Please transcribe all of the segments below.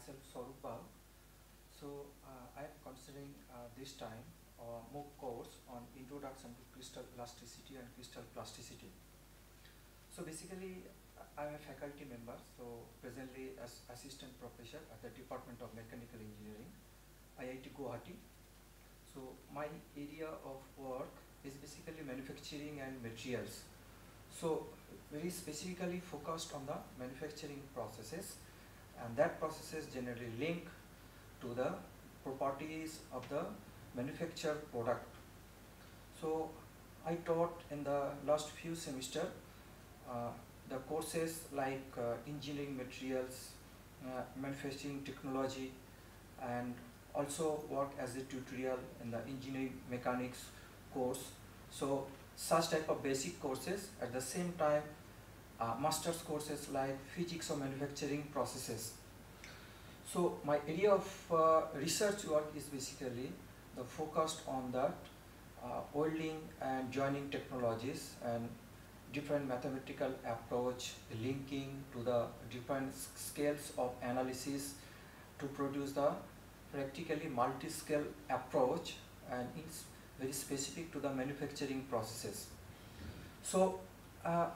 myself. So uh, I am considering uh, this time a MOOC course on Introduction to Crystal Elasticity and Crystal Plasticity. So basically I am a faculty member, so presently as assistant professor at the Department of Mechanical Engineering, IIT Guwahati. So my area of work is basically manufacturing and materials. So very specifically focused on the manufacturing processes and that processes generally link to the properties of the manufactured product. So I taught in the last few semester uh, the courses like uh, engineering materials, uh, manufacturing technology and also work as a tutorial in the engineering mechanics course. So such type of basic courses at the same time uh, master's courses like physics or manufacturing processes. So my area of uh, research work is basically the focused on that uh, welding and joining technologies and different mathematical approach linking to the different scales of analysis to produce the practically multi-scale approach and it's very specific to the manufacturing processes. So uh,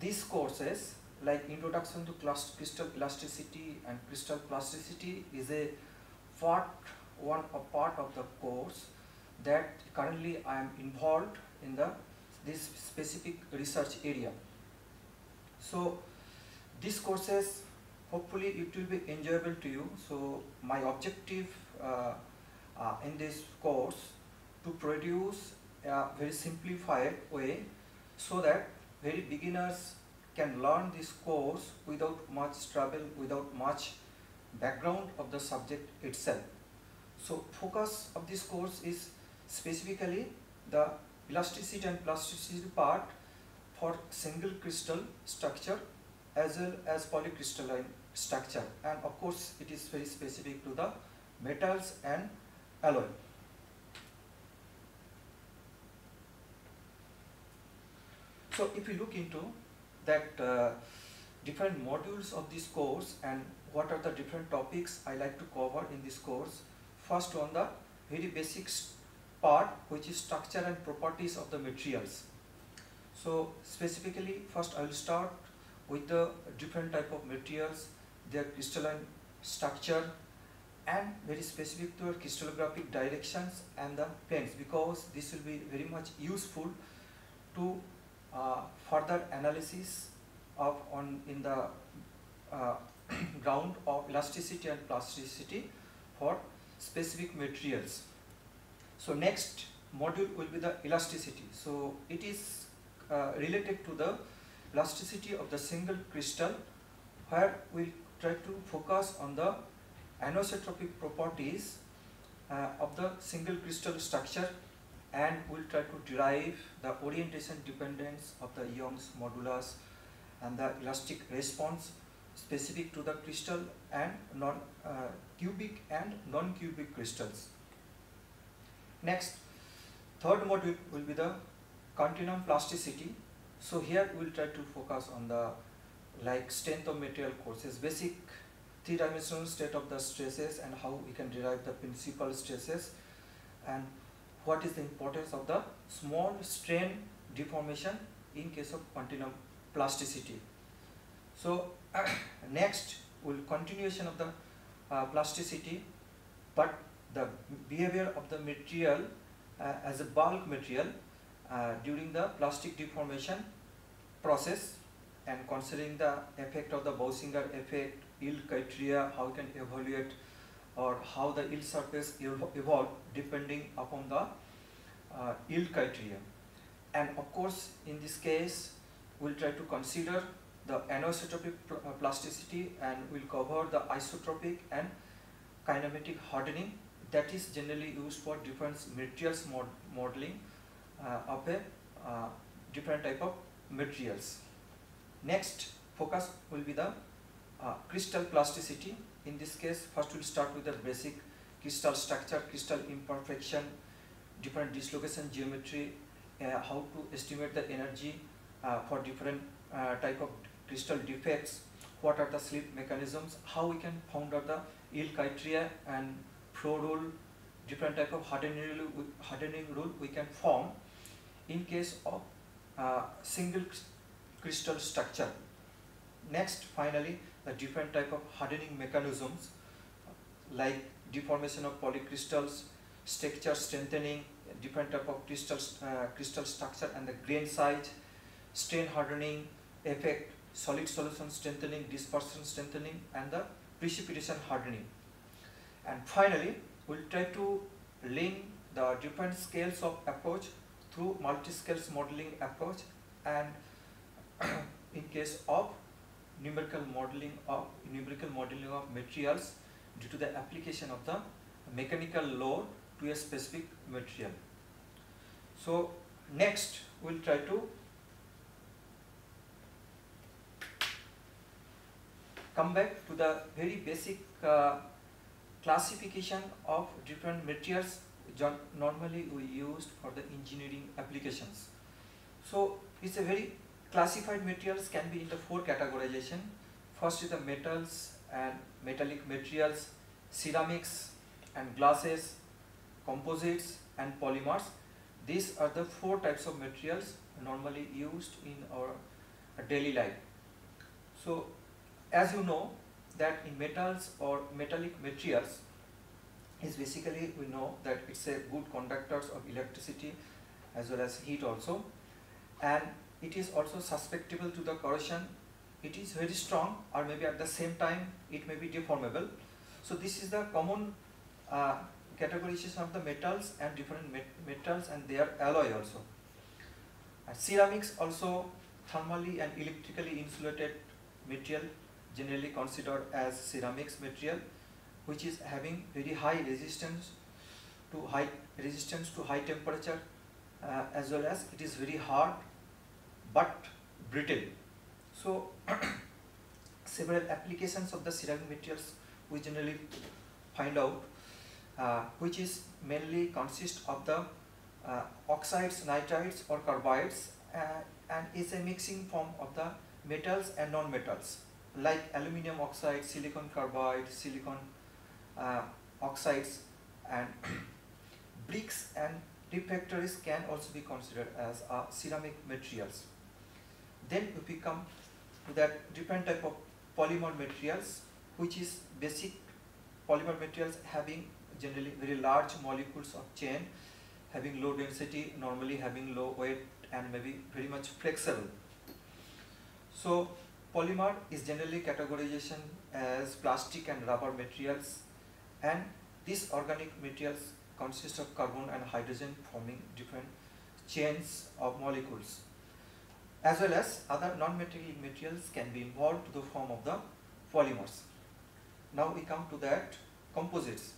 these courses like introduction to crystal elasticity and crystal plasticity is a part one a part of the course that currently I am involved in the this specific research area. So these courses hopefully it will be enjoyable to you. So my objective uh, uh, in this course to produce a very simplified way so that very beginners can learn this course without much trouble, without much background of the subject itself. So focus of this course is specifically the elasticity and plasticity part for single crystal structure as well as polycrystalline structure and of course it is very specific to the metals and alloy. So if you look into that uh, different modules of this course and what are the different topics I like to cover in this course. First on the very basic part which is structure and properties of the materials. So specifically first I will start with the different type of materials, their crystalline structure and very specific to crystallographic directions and the planes because this will be very much useful to further analysis of on in the uh, ground of elasticity and plasticity for specific materials. So next module will be the elasticity. So it is uh, related to the elasticity of the single crystal where we will try to focus on the anisotropic properties uh, of the single crystal structure and we'll try to derive the orientation dependence of the Young's modulus and the elastic response specific to the crystal and non uh, cubic and non-cubic crystals. Next, third module will be the continuum plasticity. So here we'll try to focus on the like strength of material courses, basic three-dimensional state of the stresses and how we can derive the principal stresses and what is the importance of the small strain deformation in case of continuum plasticity. So next will continuation of the uh, plasticity but the behavior of the material uh, as a bulk material uh, during the plastic deformation process and considering the effect of the Bauschinger effect, yield criteria, how we can evaluate or how the yield surface evolve depending upon the uh, yield criteria. And of course, in this case, we'll try to consider the anisotropic pl uh, plasticity and we'll cover the isotropic and kinematic hardening that is generally used for different materials mod modeling uh, of a uh, different type of materials. Next focus will be the uh, crystal plasticity in this case, first we'll start with the basic crystal structure, crystal imperfection, different dislocation geometry, uh, how to estimate the energy uh, for different uh, type of crystal defects, what are the slip mechanisms, how we can find out the yield criteria and flow rule, different type of hardening rule, hardening rule we can form in case of uh, single crystal structure. Next, finally, different type of hardening mechanisms like deformation of polycrystals, structure strengthening, different type of crystal, uh, crystal structure and the grain size, strain hardening effect, solid solution strengthening, dispersion strengthening and the precipitation hardening. And finally, we will try to link the different scales of approach through multi-scales modeling approach and in case of numerical modeling of numerical modeling of materials due to the application of the mechanical load to a specific material. So next we will try to come back to the very basic uh, classification of different materials normally we used for the engineering applications. So it's a very classified materials can be into four categorization. First is the metals and metallic materials, ceramics and glasses, composites and polymers. These are the four types of materials normally used in our daily life. So as you know that in metals or metallic materials is basically we know that it's a good conductors of electricity as well as heat also and it is also susceptible to the corrosion. It is very strong or maybe at the same time it may be deformable. So this is the common uh, categorization of the metals and different met metals and their alloy also. Ceramics also thermally and electrically insulated material generally considered as ceramics material which is having very high resistance to high resistance to high temperature uh, as well as it is very hard but brittle. So several applications of the ceramic materials we generally find out uh, which is mainly consist of the uh, oxides, nitrides or carbides uh, and is a mixing form of the metals and non-metals like aluminum oxide, silicon carbide, silicon uh, oxides and bricks and refractories can also be considered as uh, ceramic materials. Then we come to that different type of polymer materials which is basic polymer materials having generally very large molecules of chain having low density normally having low weight and maybe very much flexible. So polymer is generally categorization as plastic and rubber materials and these organic materials consist of carbon and hydrogen forming different chains of molecules as well as other non-metallic materials can be involved to the form of the polymers. Now we come to that composites.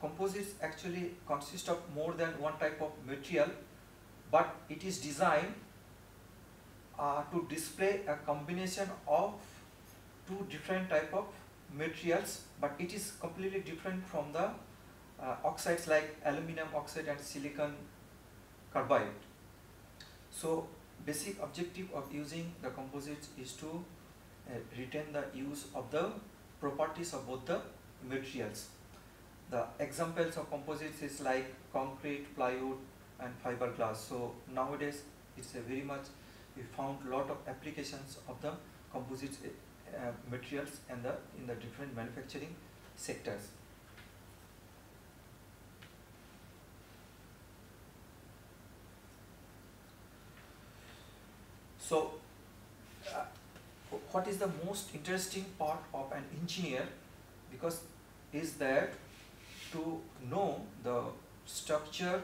Composites actually consist of more than one type of material but it is designed uh, to display a combination of two different type of materials but it is completely different from the uh, oxides like aluminum oxide and silicon carbide. So basic objective of using the composites is to uh, retain the use of the properties of both the materials. The examples of composites is like concrete, plywood and fiberglass. So nowadays it's a very much we found lot of applications of the composites uh, materials and the in the different manufacturing sectors. So, uh, what is the most interesting part of an engineer because is that to know the structure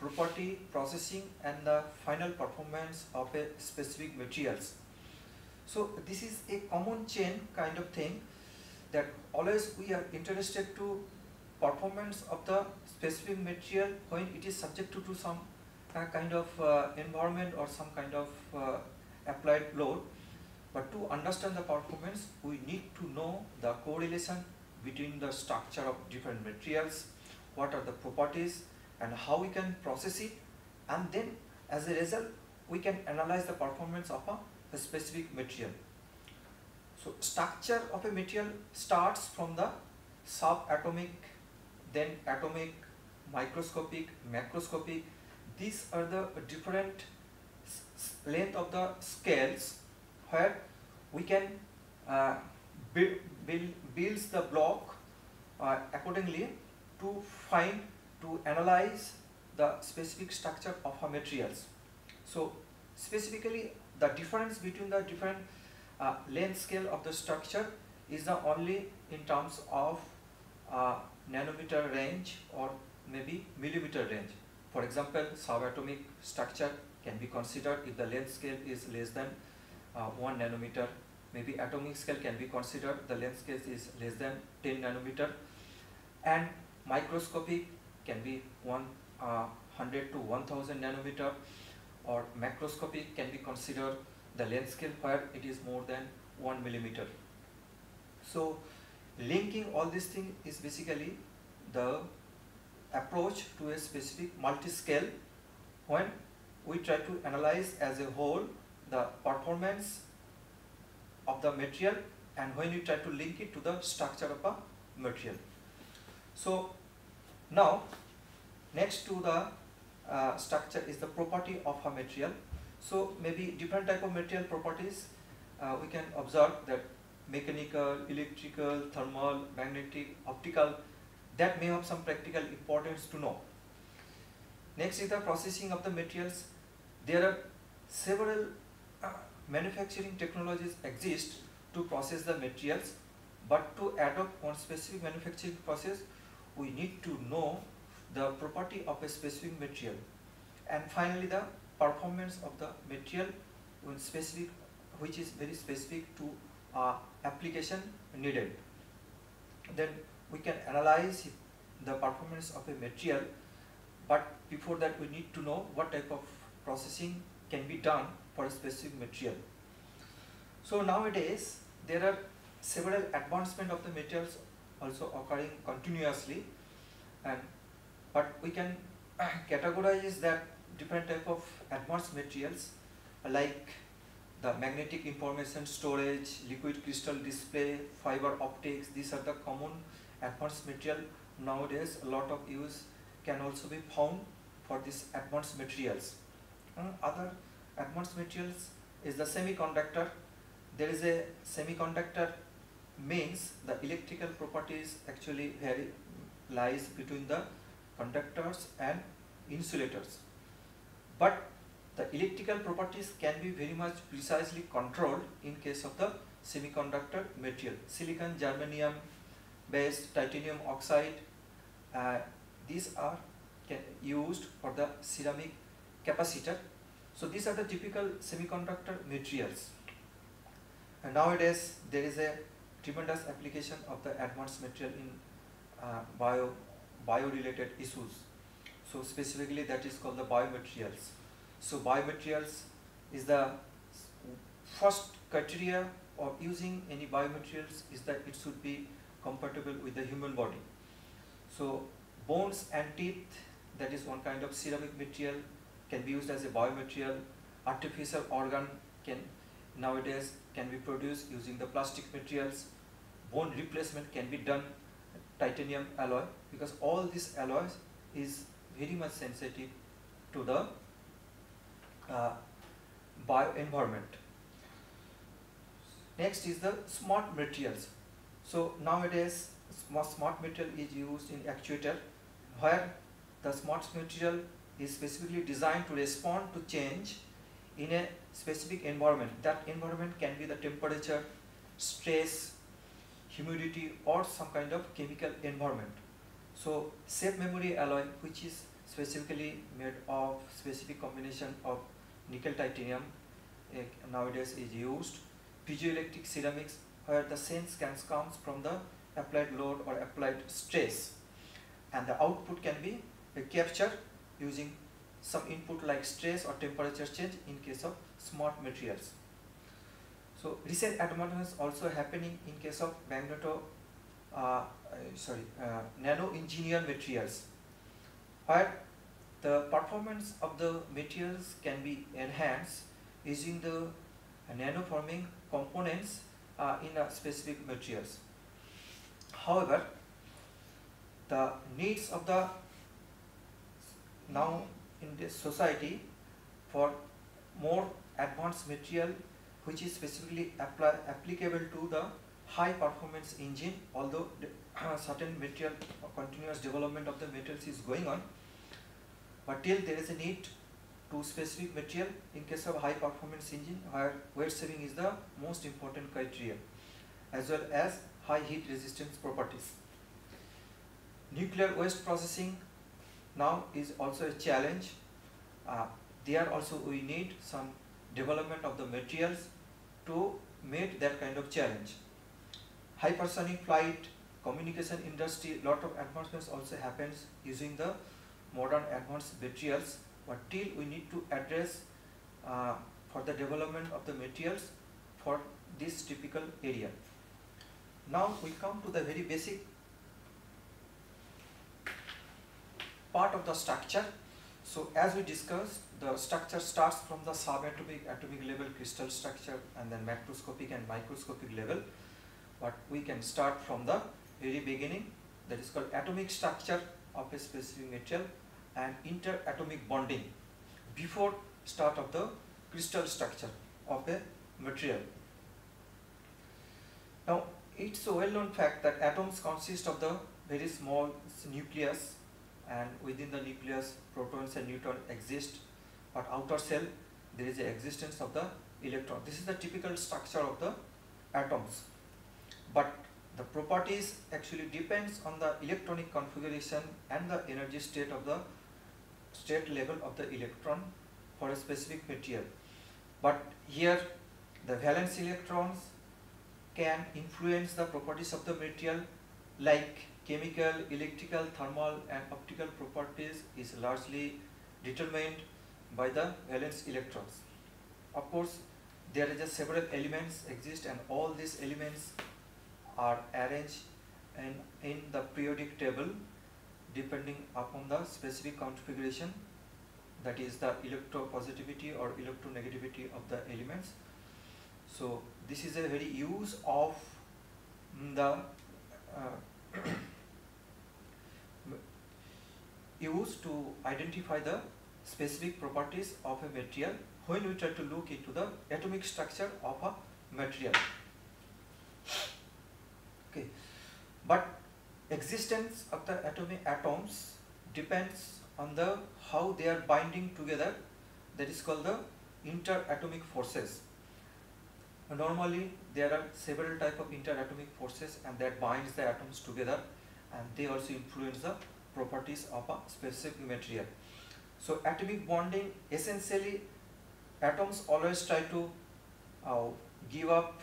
property processing and the final performance of a specific materials. So this is a common chain kind of thing that always we are interested to performance of the specific material when it is subject to, to some uh, kind of uh, environment or some kind of uh, applied load. But to understand the performance, we need to know the correlation between the structure of different materials, what are the properties, and how we can process it and then as a result we can analyze the performance of a, a specific material. So structure of a material starts from the subatomic, then atomic, microscopic, macroscopic. These are the different length of the scales where we can uh, build, build the block uh, accordingly to find to analyze the specific structure of our materials. So specifically the difference between the different uh, length scale of the structure is the only in terms of uh, nanometer range or maybe millimeter range. For example, subatomic structure can be considered if the length scale is less than uh, 1 nanometer. Maybe atomic scale can be considered the length scale is less than 10 nanometer. And microscopic can be 100 uh, to 1000 nanometer or macroscopic can be considered the length scale where it is more than 1 millimeter. So linking all these things is basically the approach to a specific multi-scale when we try to analyze as a whole the performance of the material and when you try to link it to the structure of a material. So now next to the uh, structure is the property of a material. So maybe different type of material properties uh, we can observe that mechanical, electrical, thermal, magnetic, optical that may have some practical importance to know. Next is the processing of the materials. There are several uh, manufacturing technologies exist to process the materials but to adopt one specific manufacturing process we need to know the property of a specific material and finally the performance of the material specific which is very specific to uh, application needed then we can analyze the performance of a material but before that we need to know what type of processing can be done for a specific material. So nowadays there are several advancement of the materials also occurring continuously and but we can categorize that different type of advanced materials like the magnetic information storage, liquid crystal display, fiber optics, these are the common advanced material nowadays a lot of use can also be found for these advanced materials. Uh, other advanced materials is the semiconductor. There is a semiconductor means the electrical properties actually vary lies between the conductors and insulators. But the electrical properties can be very much precisely controlled in case of the semiconductor material. Silicon, germanium based titanium oxide, uh, these are used for the ceramic capacitor. So these are the typical semiconductor materials. And nowadays there is a tremendous application of the advanced material in uh, bio bio related issues so specifically that is called the biomaterials so biomaterials is the first criteria of using any biomaterials is that it should be compatible with the human body so bones and teeth that is one kind of ceramic material can be used as a biomaterial artificial organ can nowadays can be produced using the plastic materials bone replacement can be done titanium alloy because all these alloys is very much sensitive to the uh, bioenvironment. Next is the smart materials. So nowadays smart material is used in actuator where the smart material is specifically designed to respond to change in a specific environment. That environment can be the temperature, stress, humidity or some kind of chemical environment. So shape memory alloy which is specifically made of specific combination of nickel titanium uh, nowadays is used. Piezoelectric ceramics where the sense can comes from the applied load or applied stress and the output can be captured using some input like stress or temperature change in case of smart materials. So recent advancements also happening in case of magneto, uh, uh, sorry, uh, nano engineered materials, where the performance of the materials can be enhanced using the nanoforming components uh, in a specific materials. However, the needs of the now in this society for more advanced material which is specifically apply, applicable to the high performance engine although the, uh, certain material continuous development of the materials is going on but till there is a need to specific material in case of high performance engine where weight saving is the most important criteria as well as high heat resistance properties. Nuclear waste processing now is also a challenge. Uh, there also we need some development of the materials to meet that kind of challenge. Hypersonic flight, communication industry, lot of advancements also happens using the modern advanced materials but till we need to address uh, for the development of the materials for this typical area. Now we come to the very basic part of the structure. So as we discussed, the structure starts from the subatomic atomic level crystal structure and then macroscopic and microscopic level. But we can start from the very beginning that is called atomic structure of a specific material and interatomic bonding before start of the crystal structure of a material. Now it's a well-known fact that atoms consist of the very small nucleus and within the nucleus protons and neutrons exist but outer cell there is the existence of the electron. This is the typical structure of the atoms but the properties actually depends on the electronic configuration and the energy state of the state level of the electron for a specific material. But here the valence electrons can influence the properties of the material like chemical, electrical, thermal and optical properties is largely determined by the valence electrons. Of course, there are just several elements exist and all these elements are arranged in, in the periodic table depending upon the specific configuration that is the electropositivity or electronegativity of the elements. So this is a very use of the uh, use to identify the specific properties of a material when we try to look into the atomic structure of a material. Okay, but existence of the atomic atoms depends on the how they are binding together that is called the interatomic forces. Normally there are several type of interatomic forces and that binds the atoms together and they also influence the properties of a specific material. So atomic bonding essentially atoms always try to uh, give up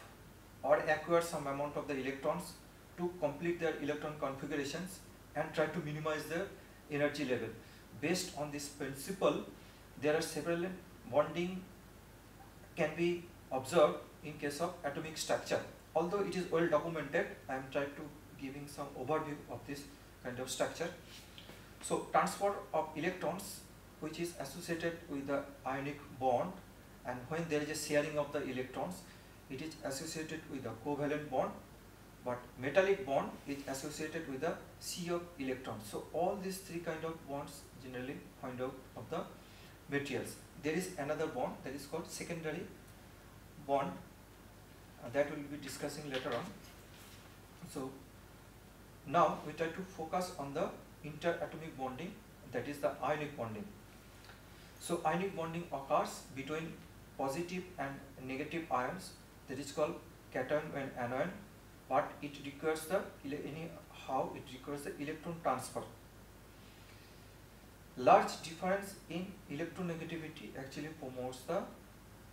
or acquire some amount of the electrons to complete their electron configurations and try to minimize their energy level. Based on this principle, there are several bonding can be observed in case of atomic structure. Although it is well documented, I am trying to giving some overview of this kind of structure. So transfer of electrons which is associated with the ionic bond and when there is a sharing of the electrons, it is associated with the covalent bond but metallic bond is associated with the sea of electrons. So all these three kind of bonds generally find out of the materials. There is another bond that is called secondary bond uh, that we will be discussing later on. So now we try to focus on the interatomic bonding that is the ionic bonding. So ionic bonding occurs between positive and negative ions that is called cation and anion but it requires the any how it requires the electron transfer. Large difference in electronegativity actually promotes the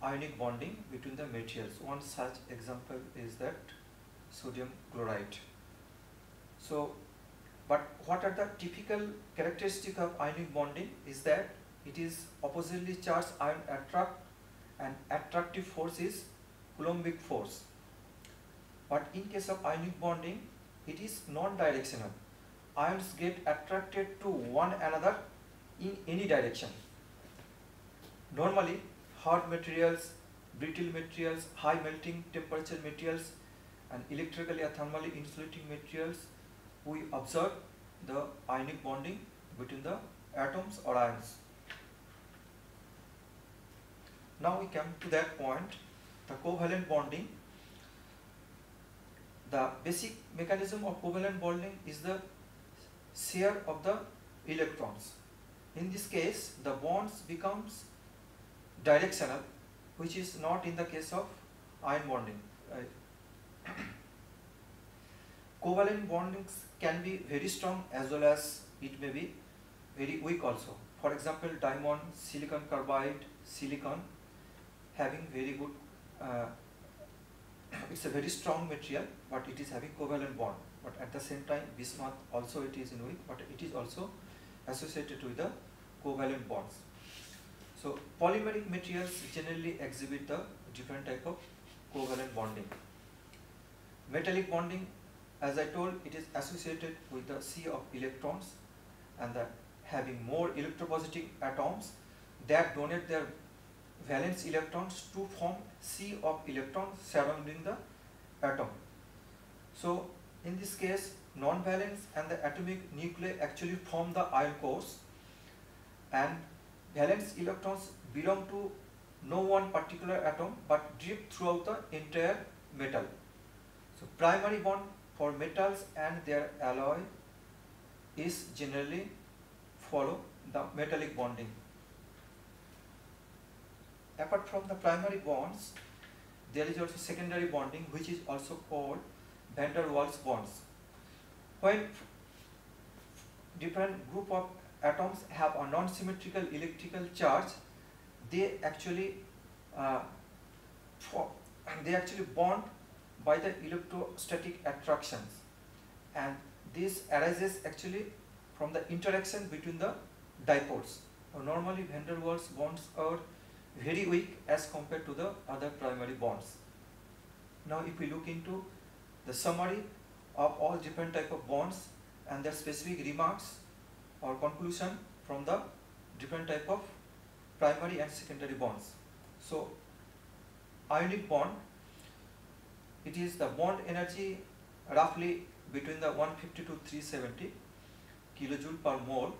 ionic bonding between the materials. One such example is that sodium chloride. So, but what are the typical characteristic of ionic bonding is that it is oppositely charged ion attract and attractive force is Coulombic force. But in case of ionic bonding, it is non-directional. Ions get attracted to one another in any direction. Normally, hard materials, brittle materials, high melting temperature materials, and electrically or thermally insulating materials, we observe the ionic bonding between the atoms or ions. Now we come to that point, the covalent bonding. The basic mechanism of covalent bonding is the share of the electrons. In this case, the bonds becomes directional, which is not in the case of ion bonding. Covalent bondings can be very strong as well as it may be very weak also. For example, diamond, silicon carbide, silicon having very good, uh, it's a very strong material, but it is having covalent bond. But at the same time, bismuth also it is in weak, but it is also associated with the covalent bonds. So polymeric materials generally exhibit the different type of covalent bonding. Metallic bonding, as I told, it is associated with the sea of electrons and the having more electropositive atoms that donate their valence electrons to form sea of electrons surrounding the atom. So in this case, non-valence and the atomic nuclei actually form the ion cores and valence electrons belong to no one particular atom but drift throughout the entire metal. So primary bond for metals and their alloy is generally follow the metallic bonding. Apart from the primary bonds, there is also secondary bonding which is also called van der Waals bonds. When different group of atoms have a non-symmetrical electrical charge, they actually uh, they actually bond by the electrostatic attractions and this arises actually from the interaction between the dipoles. normally van der Waals bonds are very weak as compared to the other primary bonds. Now if we look into the summary of all different type of bonds and their specific remarks or conclusion from the different type of primary and secondary bonds. So ionic bond, it is the bond energy roughly between the 150 to 370 kilojoule per mole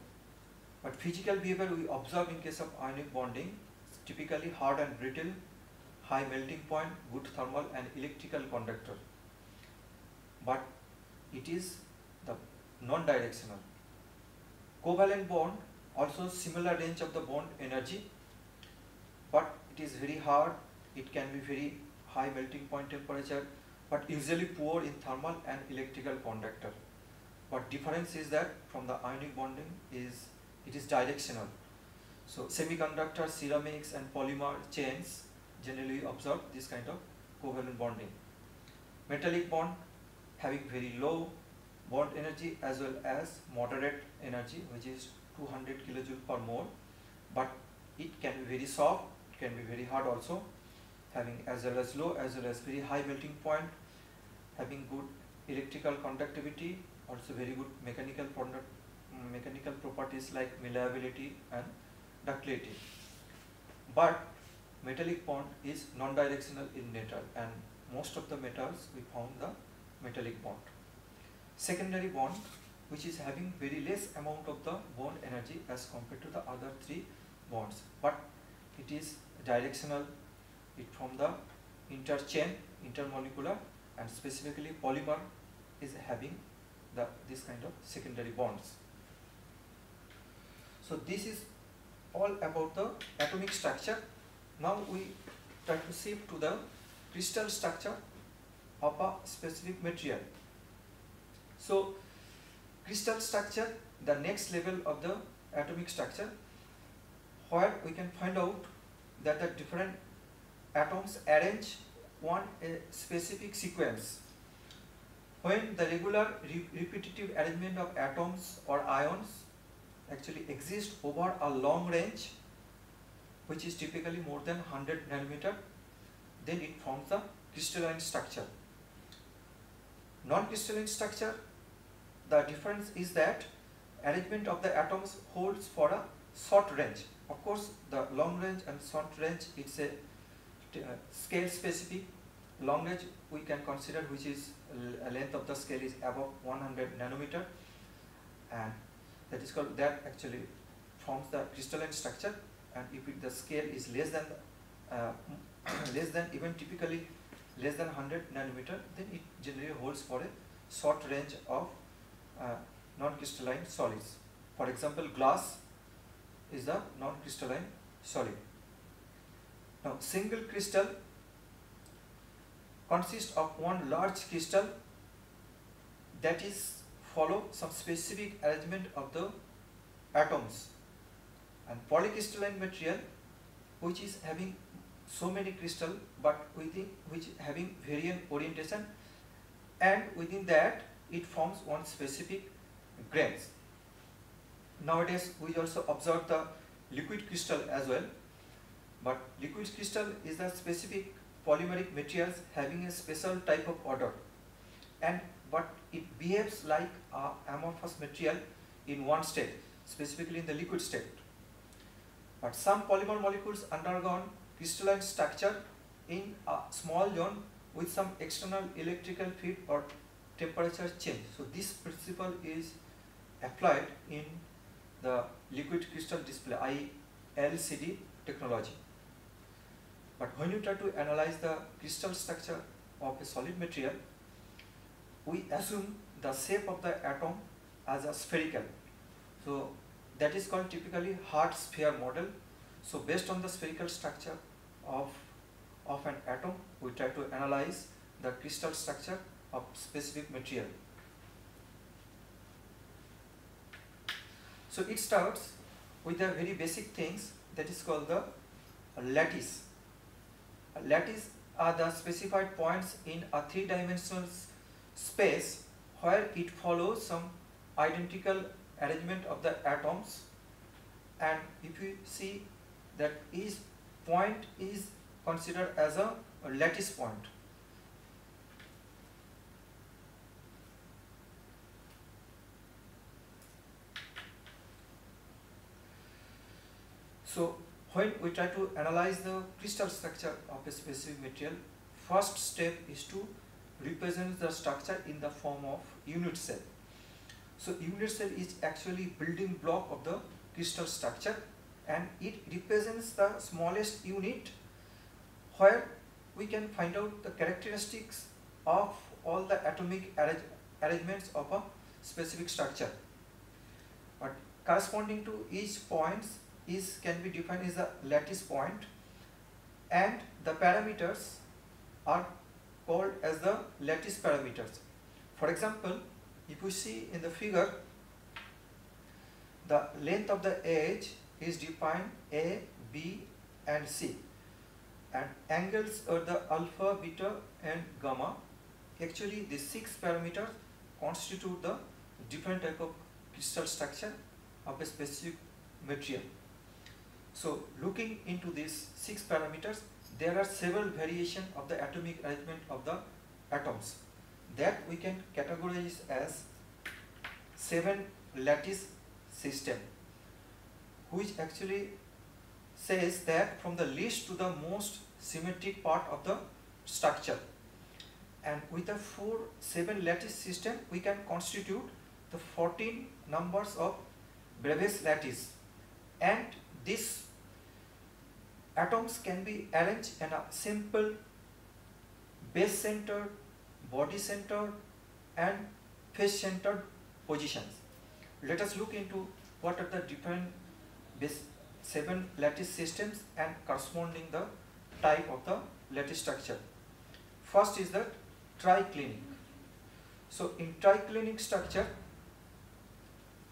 but physical behavior we observe in case of ionic bonding typically hard and brittle, high melting point, good thermal and electrical conductor. But it is the non-directional. Covalent bond also similar range of the bond energy, but it is very hard, it can be very high melting point temperature, but usually poor in thermal and electrical conductor. But difference is that from the ionic bonding is it is directional so semiconductor, ceramics and polymer chains generally observe this kind of covalent bonding. Metallic bond having very low bond energy as well as moderate energy which is 200 kilojoule per mole but it can be very soft, it can be very hard also having as well as low as well as very high melting point having good electrical conductivity also very good mechanical product, mechanical properties like malleability and ductility. But metallic bond is non-directional in nature and most of the metals we found the metallic bond. Secondary bond which is having very less amount of the bond energy as compared to the other three bonds but it is directional it from the interchain intermolecular and specifically polymer is having the this kind of secondary bonds so this is all about the atomic structure. Now we try to shift to the crystal structure of a specific material. So crystal structure, the next level of the atomic structure, where we can find out that the different atoms arrange one a specific sequence. When the regular re repetitive arrangement of atoms or ions actually exist over a long range which is typically more than 100 nanometer then it forms the crystalline structure. Non-crystalline structure the difference is that arrangement of the atoms holds for a short range. Of course the long range and short range it's a uh, scale specific. Long range we can consider which is a length of the scale is above 100 nanometer and that is called that actually forms the crystalline structure and if it, the scale is less than uh, less than even typically less than 100 nanometer then it generally holds for a short range of uh, non-crystalline solids. For example glass is the non-crystalline solid. Now single crystal consists of one large crystal that is follow some specific arrangement of the atoms. And polycrystalline material which is having so many crystal but within which having variant orientation. And within that it forms one specific grains. Nowadays we also observe the liquid crystal as well. But liquid crystal is a specific polymeric materials having a special type of order and but it behaves like a amorphous material in one state, specifically in the liquid state. But some polymer molecules undergone crystalline structure in a small zone with some external electrical field or temperature change. So this principle is applied in the liquid crystal display ILCD technology. But when you try to analyze the crystal structure of a solid material, we assume the shape of the atom as a spherical. So that is called typically hard sphere model. So based on the spherical structure of, of an atom, we try to analyze the crystal structure of specific material. So it starts with the very basic things that is called the lattice. Lattice are the specified points in a three-dimensional space where it follows some identical arrangement of the atoms and if you see that each point is considered as a, lattice point. So when we try to analyze the crystal structure of a specific material, first step is to represents the structure in the form of unit cell. So unit cell is actually building block of the crystal structure and it represents the smallest unit where we can find out the characteristics of all the atomic arrangements of a specific structure. But corresponding to each points is can be defined as a lattice point and the parameters are called as the lattice parameters. For example, if we see in the figure, the length of the edge is defined A, B and C and angles are the alpha, beta and gamma. Actually these six parameters constitute the different type of crystal structure of a specific material. So looking into these six parameters, there are several variations of the atomic arrangement of the atoms that we can categorize as seven lattice system which actually says that from the least to the most symmetric part of the structure. And with the four seven lattice system we can constitute the 14 numbers of Bravais lattice. And this atoms can be arranged in a simple base centered, body centered and face centered positions. Let us look into what are the different base seven lattice systems and corresponding the type of the lattice structure. First is the triclinic. So in triclinic structure,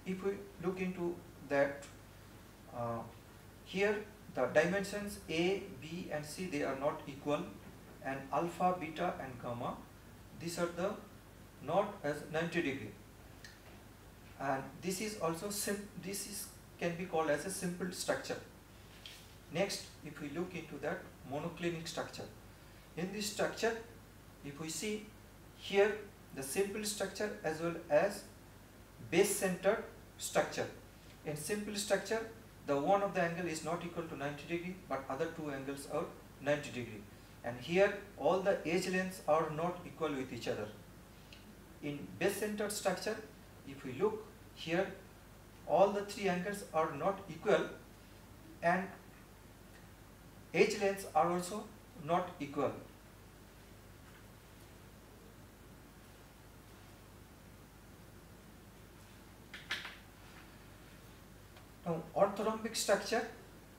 if we look into that, uh, here the dimensions A, B and C they are not equal and alpha, beta and gamma these are the not as 90 degree. And this is also this is can be called as a simple structure. Next if we look into that monoclinic structure. In this structure if we see here the simple structure as well as base centered structure. In simple structure the one of the angle is not equal to 90 degree but other two angles are 90 degree and here all the edge lengths are not equal with each other. In base centered structure if we look here all the three angles are not equal and edge lengths are also not equal. Now orthorhombic structure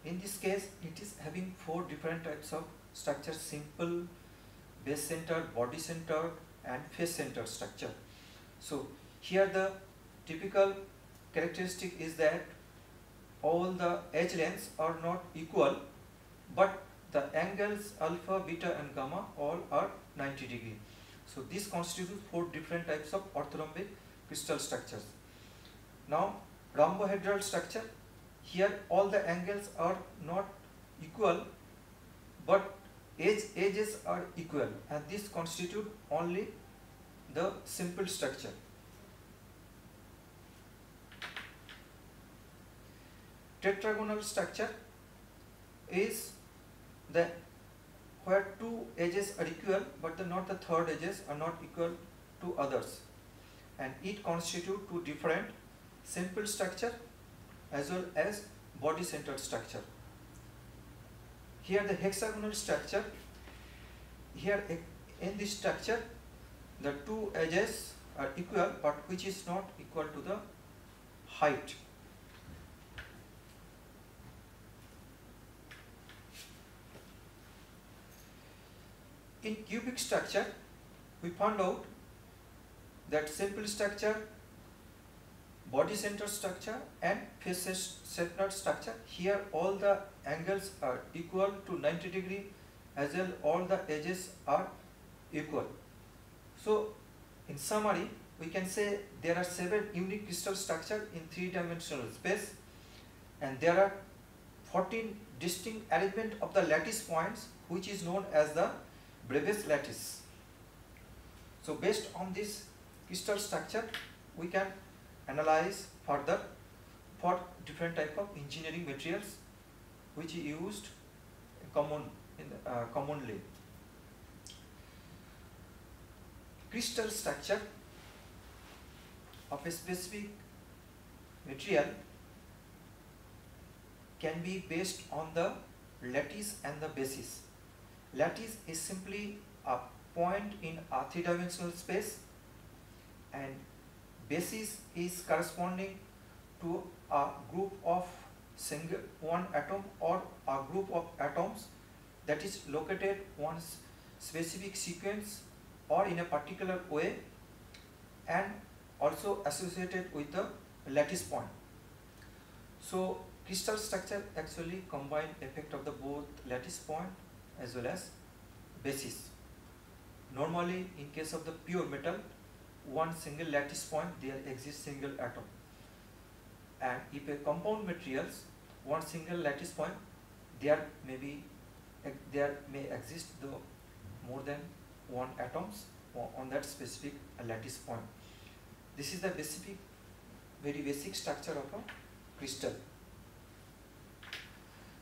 in this case it is having four different types of structure simple base center body center and face center structure. So here the typical characteristic is that all the edge lengths are not equal but the angles alpha beta and gamma all are 90 degree. So this constitutes four different types of orthorhombic crystal structures. Now rhombohedral structure. Here all the angles are not equal but edge edges are equal and this constitute only the simple structure. Tetragonal structure is the where two edges are equal but the not the third edges are not equal to others. And it constitute two different simple structure as well as body centered structure. Here the hexagonal structure, here in this structure the two edges are equal but which is not equal to the height. In cubic structure we found out that simple structure body center structure and face centered structure. Here all the angles are equal to 90 degree as well all the edges are equal. So in summary we can say there are seven unique crystal structure in three dimensional space and there are 14 distinct arrangement of the lattice points which is known as the Bravais lattice. So based on this crystal structure we can analyze further for different type of engineering materials which used common in uh, commonly. Crystal structure of a specific material can be based on the lattice and the basis. Lattice is simply a point in a three-dimensional space and basis is corresponding to a group of single one atom or a group of atoms that is located one specific sequence or in a particular way and also associated with the lattice point. So crystal structure actually combine effect of the both lattice point as well as basis. Normally in case of the pure metal one single lattice point there exists single atom. And if a compound materials one single lattice point there may be there may exist the more than one atoms on that specific lattice point. This is the basic very basic structure of a crystal.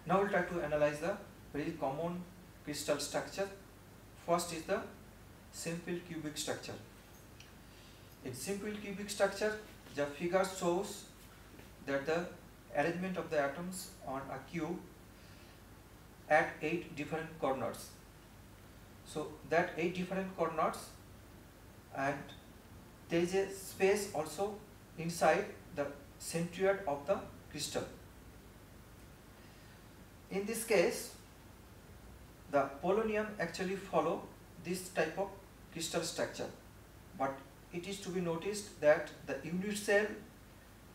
Now we'll try to analyze the very common crystal structure. First is the simple cubic structure in simple cubic structure, the figure shows that the arrangement of the atoms on a cube at 8 different corners. So that 8 different corners and there is a space also inside the centroid of the crystal. In this case, the polonium actually follow this type of crystal structure but it is to be noticed that the unit cell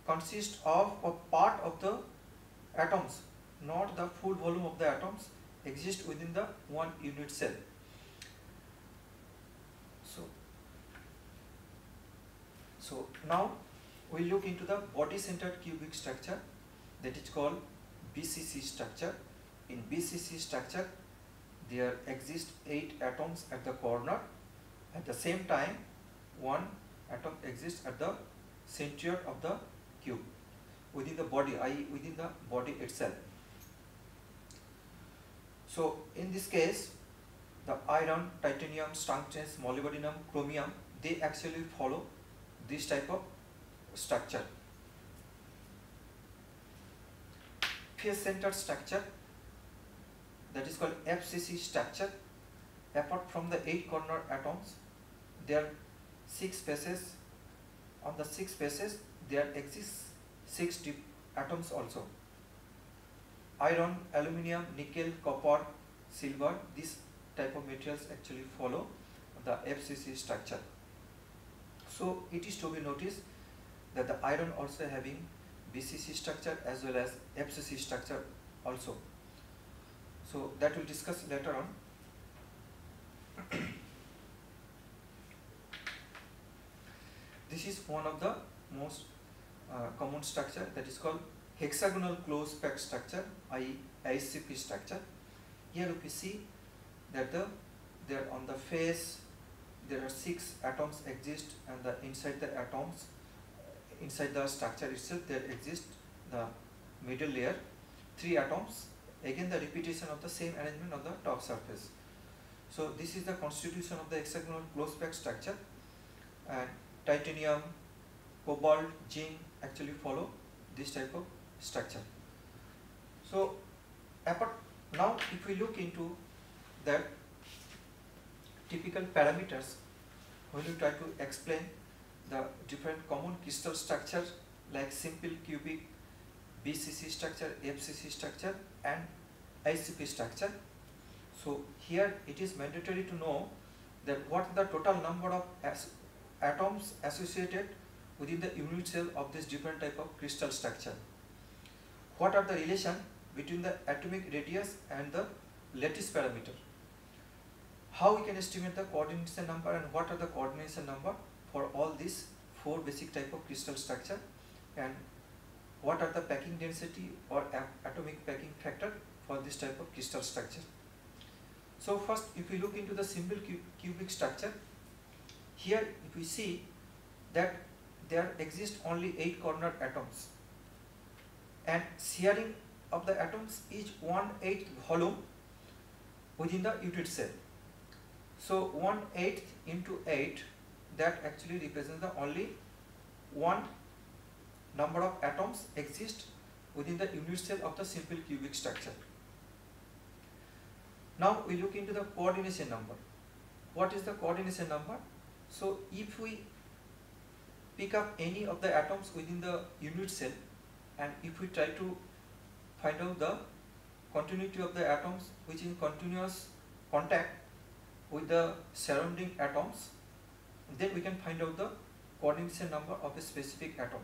consists of a part of the atoms, not the full volume of the atoms exist within the one unit cell. So, so now we look into the body centered cubic structure that is called BCC structure. In BCC structure, there exist 8 atoms at the corner. At the same time, one atom exists at the center of the cube within the body, I within the body itself. So in this case, the iron, titanium, tungsten, molybdenum, chromium, they actually follow this type of structure. Face-centered structure that is called FCC structure apart from the 8 corner atoms there six faces. On the six faces, there exists six atoms also. Iron, aluminium, nickel, copper, silver, these type of materials actually follow the FCC structure. So it is to be noticed that the iron also having BCC structure as well as FCC structure also. So that we'll discuss later on. this is one of the most uh, common structure that is called hexagonal close packed structure, i.e. HCP structure. Here we can see that the there on the face there are six atoms exist and the inside the atoms inside the structure itself there exist the middle layer three atoms again the repetition of the same arrangement of the top surface so this is the constitution of the hexagonal close packed structure and titanium cobalt zinc actually follow this type of structure so apart now if we look into that typical parameters when you try to explain the different common crystal structures like simple cubic BCC structure, FCC structure and HCP structure. So here it is mandatory to know that what the total number of atoms associated within the unit cell of this different type of crystal structure. What are the relation between the atomic radius and the lattice parameter? How we can estimate the coordination number and what are the coordination number for all these four basic type of crystal structure and what are the packing density or atomic packing factor for this type of crystal structure. So first if we look into the simple cubic structure, here if we see that there exist only 8 corner atoms and sharing of the atoms is 1 8th volume within the unit cell. So 1 8th into 8 that actually represents the only one number of atoms exist within the unit cell of the simple cubic structure. Now we look into the coordination number. What is the coordination number? So if we pick up any of the atoms within the unit cell and if we try to find out the continuity of the atoms which is in continuous contact with the surrounding atoms then we can find out the coordination number of a specific atom.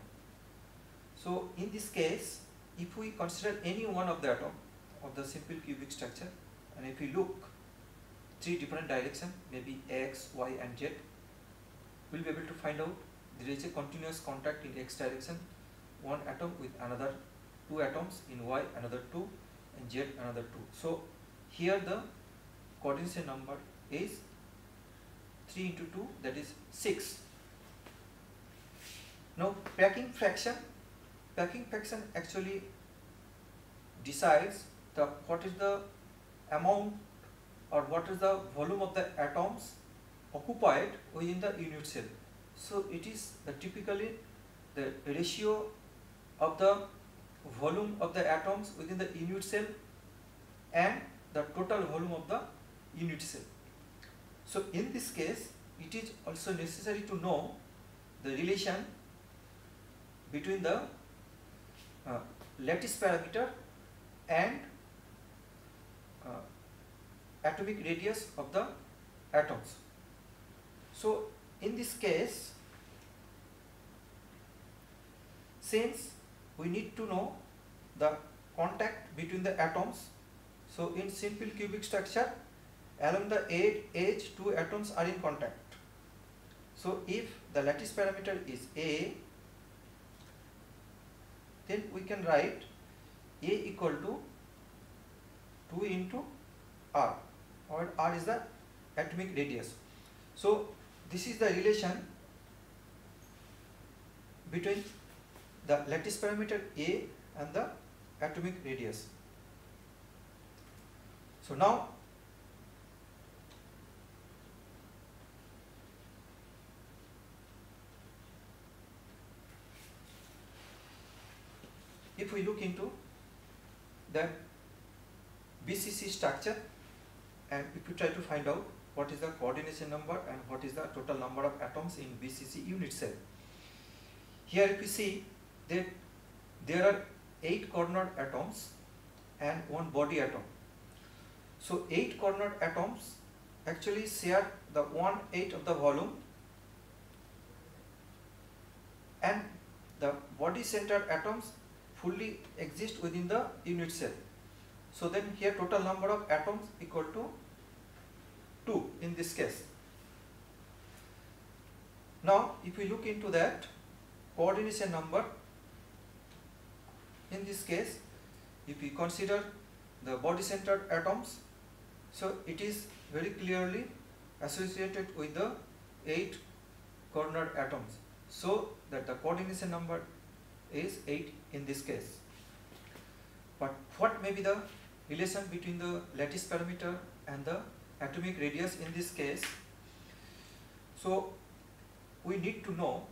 So in this case, if we consider any one of the atom of the simple cubic structure, and if we look three different direction, maybe x, y and z, we'll be able to find out there is a continuous contact in x direction, one atom with another two atoms in y, another two, and z another two. So here the coordination number is 3 into 2 that is 6. Now packing fraction, packing fraction actually decides the what is the amount or what is the volume of the atoms occupied within the unit cell. So it is typically the ratio of the volume of the atoms within the unit cell and the total volume of the unit cell. So in this case, it is also necessary to know the relation between the uh, lattice parameter and uh, atomic radius of the atoms. So in this case, since we need to know the contact between the atoms, so in simple cubic structure, along the edge two atoms are in contact. So if the lattice parameter is A, then we can write A equal to 2 into R or R is the atomic radius. So this is the relation between the lattice parameter A and the atomic radius. So now if we look into the BCC structure and if you try to find out what is the coordination number and what is the total number of atoms in BCC unit cell. Here if you see that there are 8 cornered atoms and one body atom. So 8 cornered atoms actually share the 1 8 of the volume and the body centered atoms fully exist within the unit cell. So then here total number of atoms equal to 2 in this case. Now if we look into that coordination number in this case if we consider the body centered atoms so it is very clearly associated with the 8 cornered atoms so that the coordination number is 8 in this case but what may be the relation between the lattice parameter and the atomic radius in this case. So we need to know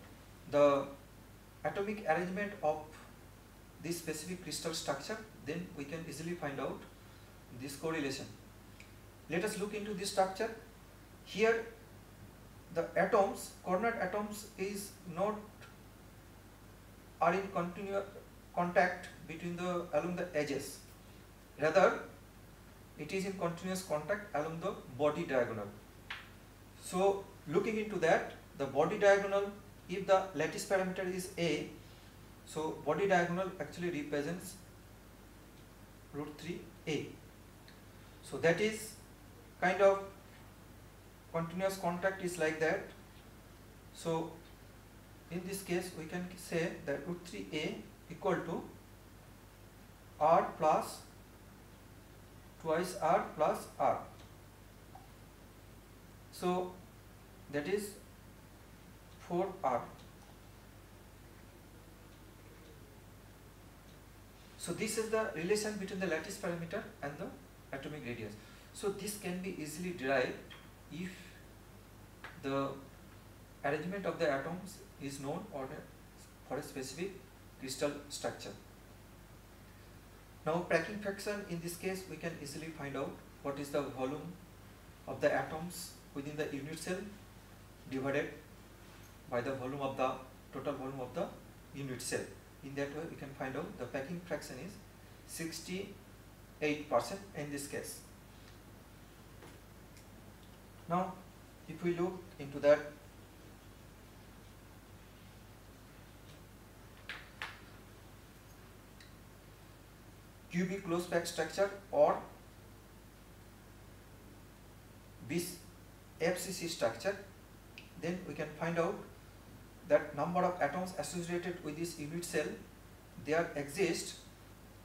the atomic arrangement of this specific crystal structure. Then we can easily find out this correlation. Let us look into this structure. Here the atoms cornered atoms is not are in continuous contact between the along the edges. Rather it is in continuous contact along the body diagonal. So looking into that the body diagonal if the lattice parameter is a so body diagonal actually represents root 3 a. So that is kind of continuous contact is like that. So in this case we can say that root 3 a equal to r plus twice r plus r. So that is 4r so this is the relation between the lattice parameter and the atomic radius. So this can be easily derived if the arrangement of the atoms is known or for a specific crystal structure now packing fraction in this case we can easily find out what is the volume of the atoms within the unit cell divided by the volume of the total volume of the unit cell. In that way we can find out the packing fraction is 68% in this case. Now if we look into that cubic close pack structure or this FCC structure then we can find out that number of atoms associated with this unit cell there exist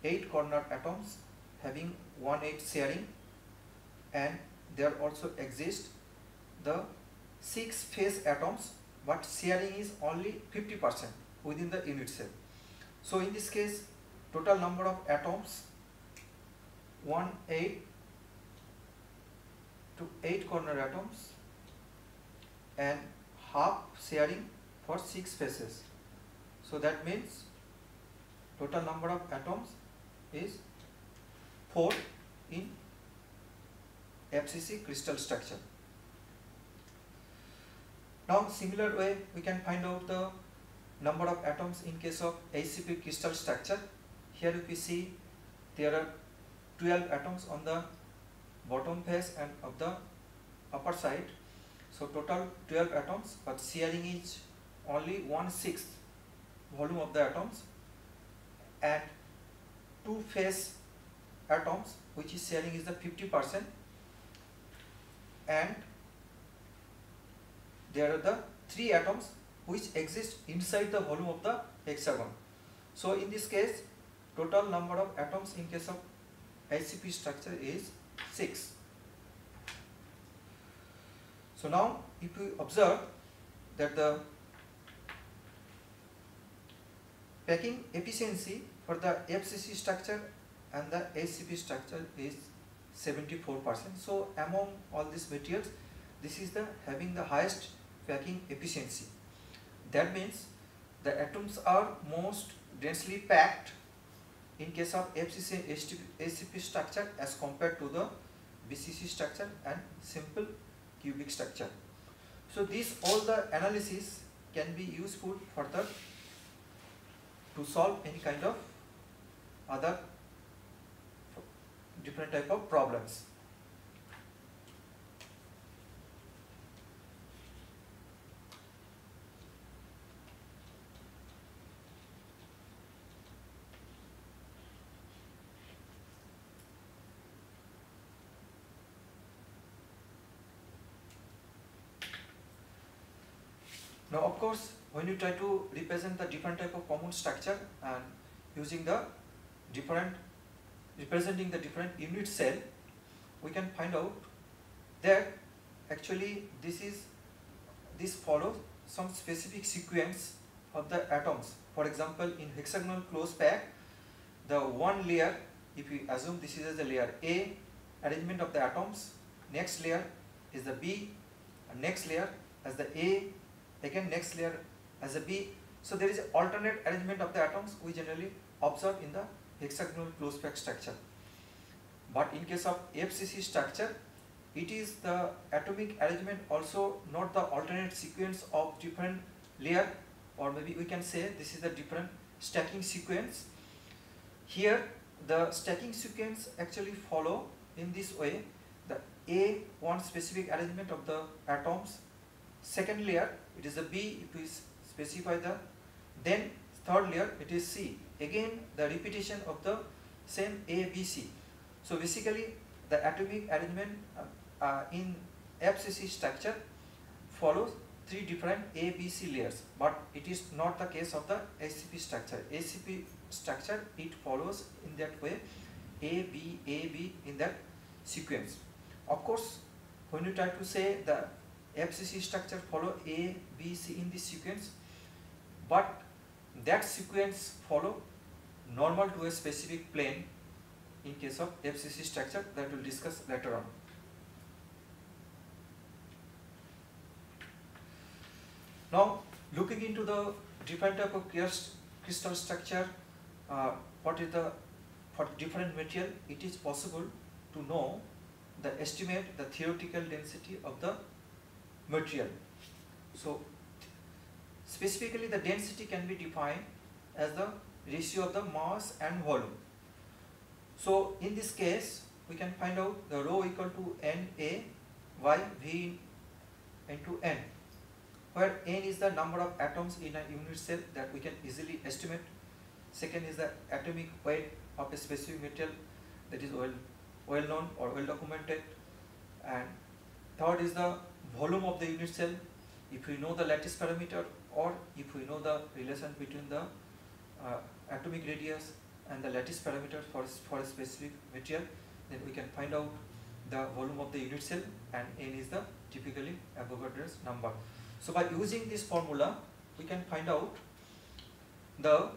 8 corner atoms having 1 8 sharing and there also exist the 6 face atoms but sharing is only 50% within the unit cell. So in this case total number of atoms 1 8 to 8 corner atoms and half sharing for 6 faces. So that means total number of atoms is 4 in FCC crystal structure. Now similar way we can find out the number of atoms in case of HCP crystal structure here if we see there are 12 atoms on the bottom face and of the upper side. So total 12 atoms but sharing is only one sixth volume of the atoms and two face atoms which is sharing is the 50 percent. And there are the three atoms which exist inside the volume of the hexagon. So in this case total number of atoms in case of HCP structure is 6. So now if we observe that the packing efficiency for the FCC structure and the HCP structure is 74%. So among all these materials, this is the having the highest packing efficiency. That means the atoms are most densely packed in case of FCC HCP structure as compared to the BCC structure and simple cubic structure. So these all the analysis can be useful further to solve any kind of other different type of problems. Now of course when you try to represent the different type of common structure and using the different representing the different unit cell we can find out that actually this is this follows some specific sequence of the atoms. For example in hexagonal close pack the one layer if we assume this is as a layer A arrangement of the atoms next layer is the B next layer as the A again next layer as a B. So there is alternate arrangement of the atoms we generally observe in the hexagonal close pack structure. But in case of FCC structure, it is the atomic arrangement also not the alternate sequence of different layer or maybe we can say this is the different stacking sequence. Here the stacking sequence actually follow in this way the A one specific arrangement of the atoms second layer it is a B if we specify the then third layer it is C. Again the repetition of the same A B C. So basically the atomic arrangement uh, uh, in FCC structure follows three different A B C layers but it is not the case of the HCP structure. HCP structure it follows in that way A B A B in that sequence. Of course when you try to say the FCC structure follow A, B, C in this sequence but that sequence follow normal to a specific plane in case of FCC structure that we'll discuss later on. Now looking into the different type of crystal structure, uh, what is the for different material it is possible to know the estimate the theoretical density of the material. So specifically the density can be defined as the ratio of the mass and volume. So in this case we can find out the rho equal to N A y V into N where N is the number of atoms in a unit cell that we can easily estimate. Second is the atomic weight of a specific material that is well, well known or well documented and third is the volume of the unit cell, if we know the lattice parameter or if we know the relation between the uh, atomic radius and the lattice parameter for, for a specific material, then we can find out the volume of the unit cell and n is the typically Avogadro's number. So by using this formula, we can find out the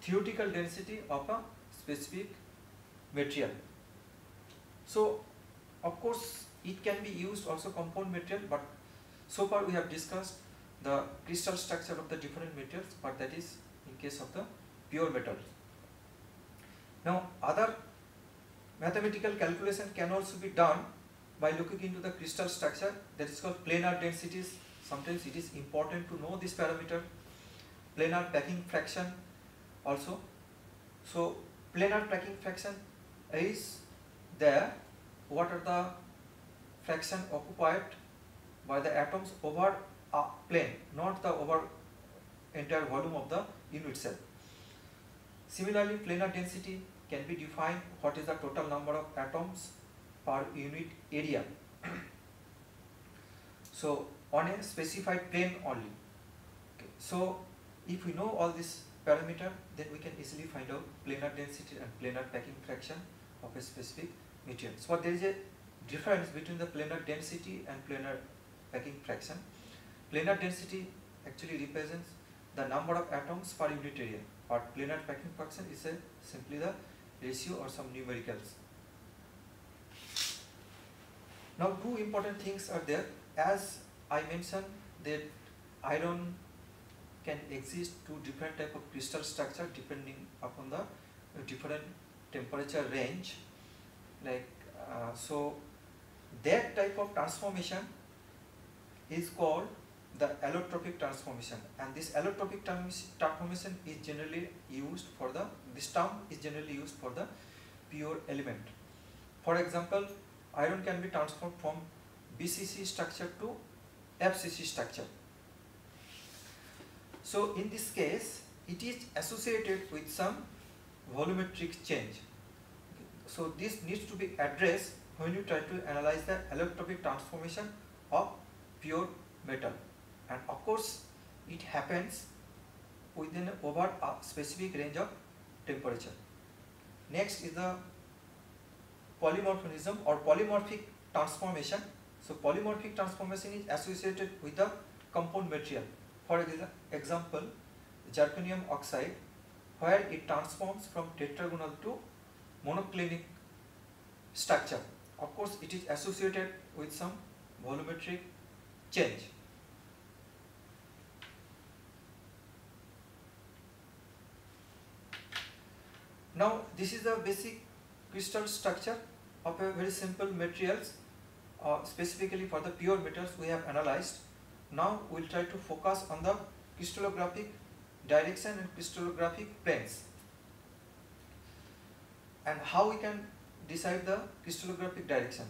theoretical density of a specific material. So of course it can be used also compound material but so far we have discussed the crystal structure of the different materials but that is in case of the pure metal. Now other mathematical calculation can also be done by looking into the crystal structure that is called planar densities. Sometimes it is important to know this parameter. Planar packing fraction also. So planar packing fraction is there. What are the fraction occupied by the atoms over a plane, not the over entire volume of the unit cell. Similarly, planar density can be defined what is the total number of atoms per unit area. so, on a specified plane only. Okay. So, if we know all this parameter, then we can easily find out planar density and planar packing fraction of a specific material. So, there is a difference between the planar density and planar packing fraction. Planar density actually represents the number of atoms per unit area, but planar packing fraction is a, simply the ratio or some numericals. Now two important things are there. As I mentioned that iron can exist to different type of crystal structure depending upon the different temperature range like uh, so that type of transformation is called the allotropic transformation. And this allotropic transformation is generally used for the this term is generally used for the pure element. For example iron can be transformed from BCC structure to FCC structure. So in this case it is associated with some volumetric change. So this needs to be addressed when you try to analyze the allotropic transformation of pure metal and of course it happens within over a specific range of temperature. Next is the polymorphism or polymorphic transformation. So polymorphic transformation is associated with the compound material. For example, zirconium oxide where it transforms from tetragonal to monoclinic structure. Of course, it is associated with some volumetric change. Now, this is the basic crystal structure of a very simple materials uh, specifically for the pure metals we have analyzed. Now, we will try to focus on the crystallographic direction and crystallographic planes and how we can decide the crystallographic direction.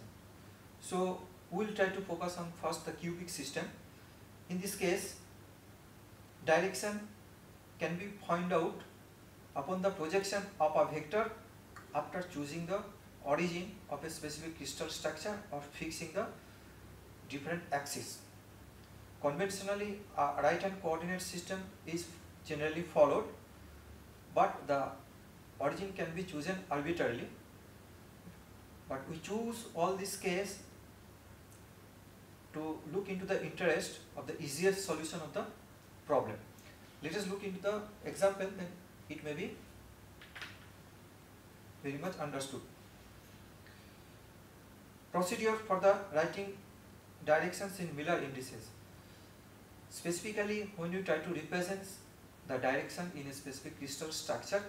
So, we will try to focus on first the cubic system. In this case, direction can be found out upon the projection of a vector after choosing the origin of a specific crystal structure or fixing the different axes. Conventionally, a right hand coordinate system is generally followed, but the origin can be chosen arbitrarily. But we choose all this case to look into the interest of the easiest solution of the problem. Let us look into the example then it may be very much understood. Procedure for the writing directions in Miller indices. Specifically when you try to represent the direction in a specific crystal structure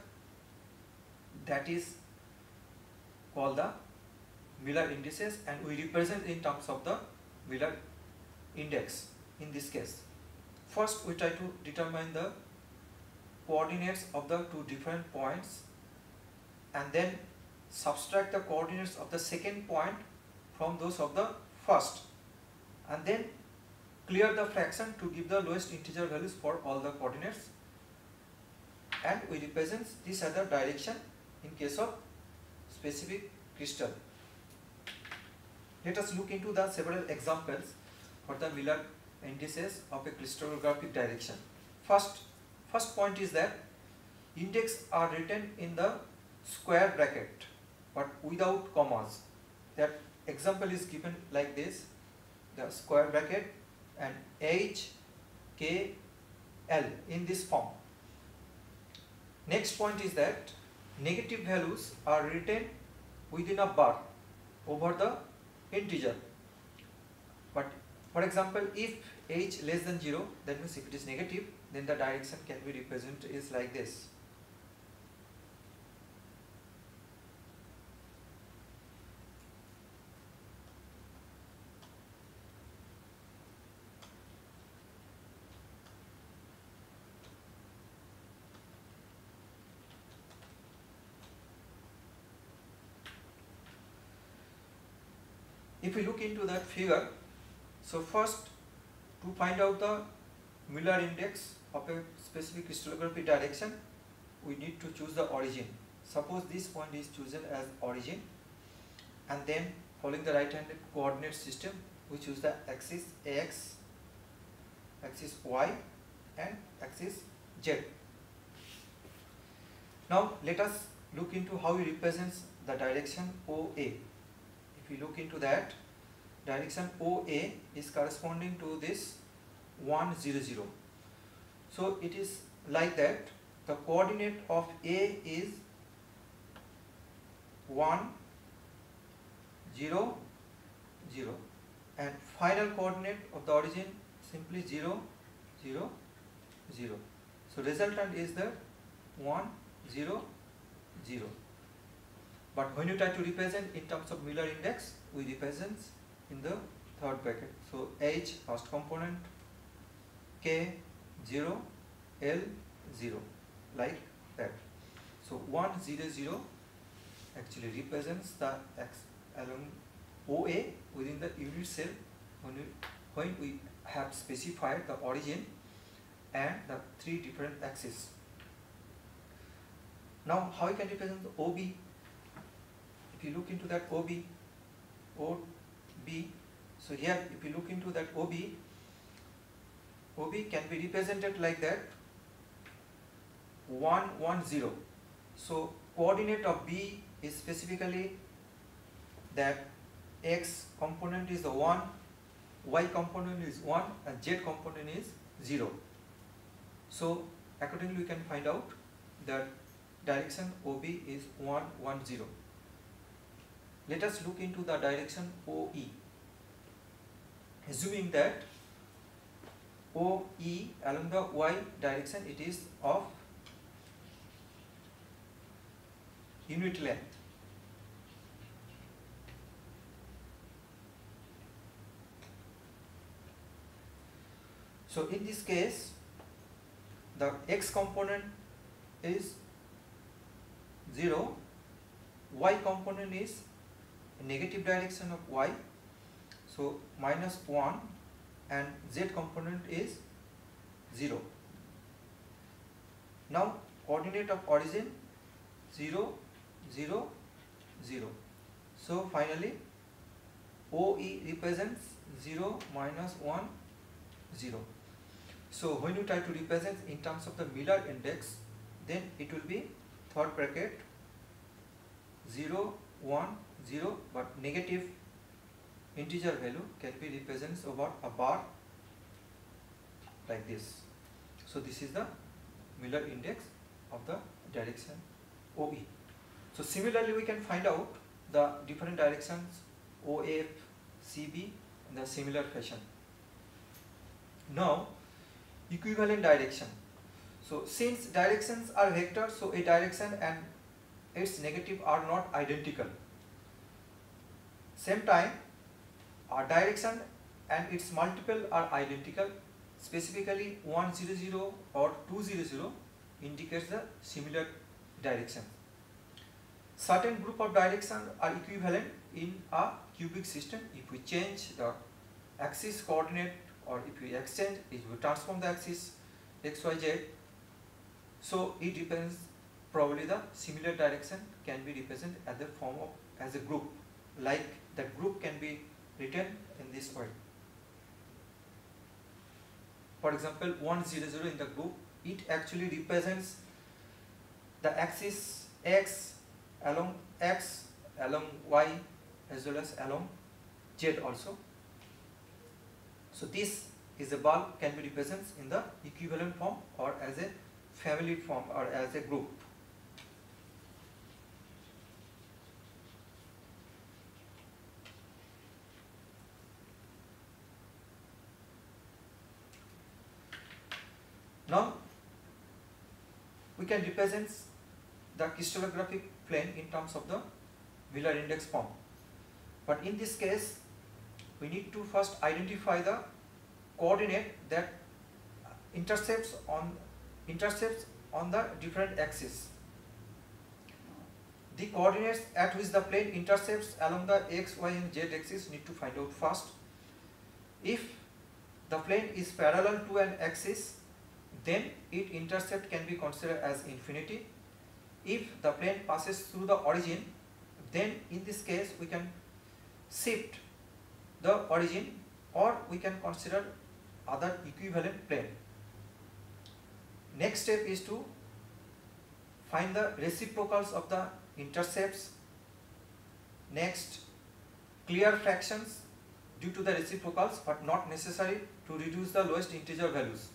that is called the Miller indices and we represent in terms of the Miller index in this case. First we try to determine the coordinates of the two different points and then subtract the coordinates of the second point from those of the first and then clear the fraction to give the lowest integer values for all the coordinates and we represent this the direction in case of specific crystal. Let us look into the several examples for the Miller indices of a crystallographic direction. First, first point is that index are written in the square bracket but without commas. That example is given like this, the square bracket and H, K, L in this form. Next point is that negative values are written within a bar over the integer. But for example, if h less than 0, that means if it is negative, then the direction can be represented is like this. If we look into that figure so first to find out the Miller index of a specific crystallography direction we need to choose the origin. Suppose this point is chosen as origin and then following the right handed coordinate system we choose the axis ax axis y and axis z. Now let us look into how we represents the direction OA we look into that direction OA is corresponding to this 1 0 0 so it is like that the coordinate of A is 1 0 0 and final coordinate of the origin simply 0 0 0 so resultant is the 1 0 0. But when you try to represent in terms of Miller index, we represent in the third bracket. So H first component, K 0, L 0 like that. So 1 0 0 actually represents the x along OA within the unit cell when we, when we have specified the origin and the three different axes. Now how you can represent the OB? If you look into that OB, OB, so here if you look into that OB, OB can be represented like that 1 1 0 so coordinate of B is specifically that x component is the 1 y component is 1 and z component is 0 so accordingly we can find out that direction OB is 1 1 0 let us look into the direction OE assuming that OE along the y direction it is of unit length. So in this case the x component is 0, y component is negative direction of y so minus 1 and z component is 0. Now coordinate of origin 0, 0, 0. So finally OE represents 0 minus 1, 0. So when you try to represent in terms of the Miller index then it will be third bracket 0, 1, 0 but negative integer value can be represented over a bar like this. So this is the Miller index of the direction OE. So similarly we can find out the different directions OF, CB in the similar fashion. Now equivalent direction. So since directions are vectors, so a direction and its negative are not identical. Same time, our direction and its multiple are identical. Specifically 100 or 200 indicates the similar direction. Certain group of directions are equivalent in a cubic system. If we change the axis coordinate or if we exchange, if we transform the axis x, y, z, so it depends probably the similar direction can be represented as the form of as a group like that group can be written in this way. For example, 100 in the group, it actually represents the axis x along x along y as well as along z also. So this is a bulk can be represented in the equivalent form or as a family form or as a group. Now we can represent the crystallographic plane in terms of the Miller index form. But in this case, we need to first identify the coordinate that intercepts on intercepts on the different axes. The coordinates at which the plane intercepts along the x, y and z axis need to find out first. If the plane is parallel to an axis, then its intercept can be considered as infinity if the plane passes through the origin then in this case we can shift the origin or we can consider other equivalent plane. Next step is to find the reciprocals of the intercepts. Next, clear fractions due to the reciprocals but not necessary to reduce the lowest integer values.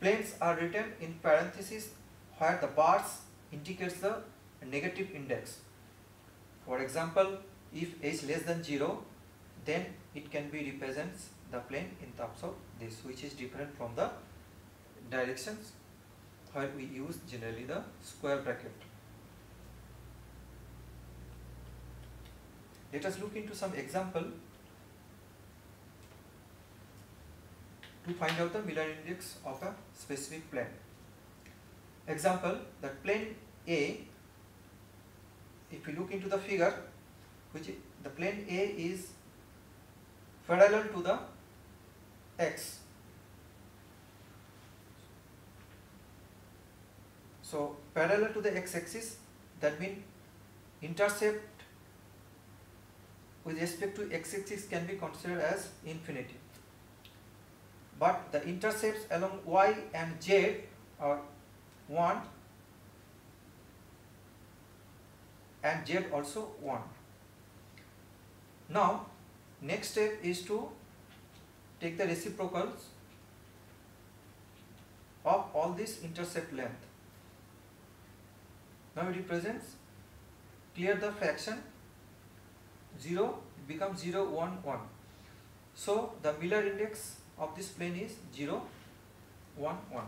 Planes are written in parentheses where the bars indicates the negative index. For example, if h less than 0, then it can be represents the plane in terms of this which is different from the directions where we use generally the square bracket. Let us look into some example to find out the Miller index of a specific plane. Example, that plane A, if you look into the figure, which the plane A is parallel to the x. So parallel to the x-axis, that means intercept with respect to x-axis can be considered as infinity but the intercepts along y and z are 1 and z also 1. Now next step is to take the reciprocals of all this intercept length. Now it represents clear the fraction 0 becomes 0 1 1. So the Miller index of this plane is 0 1 1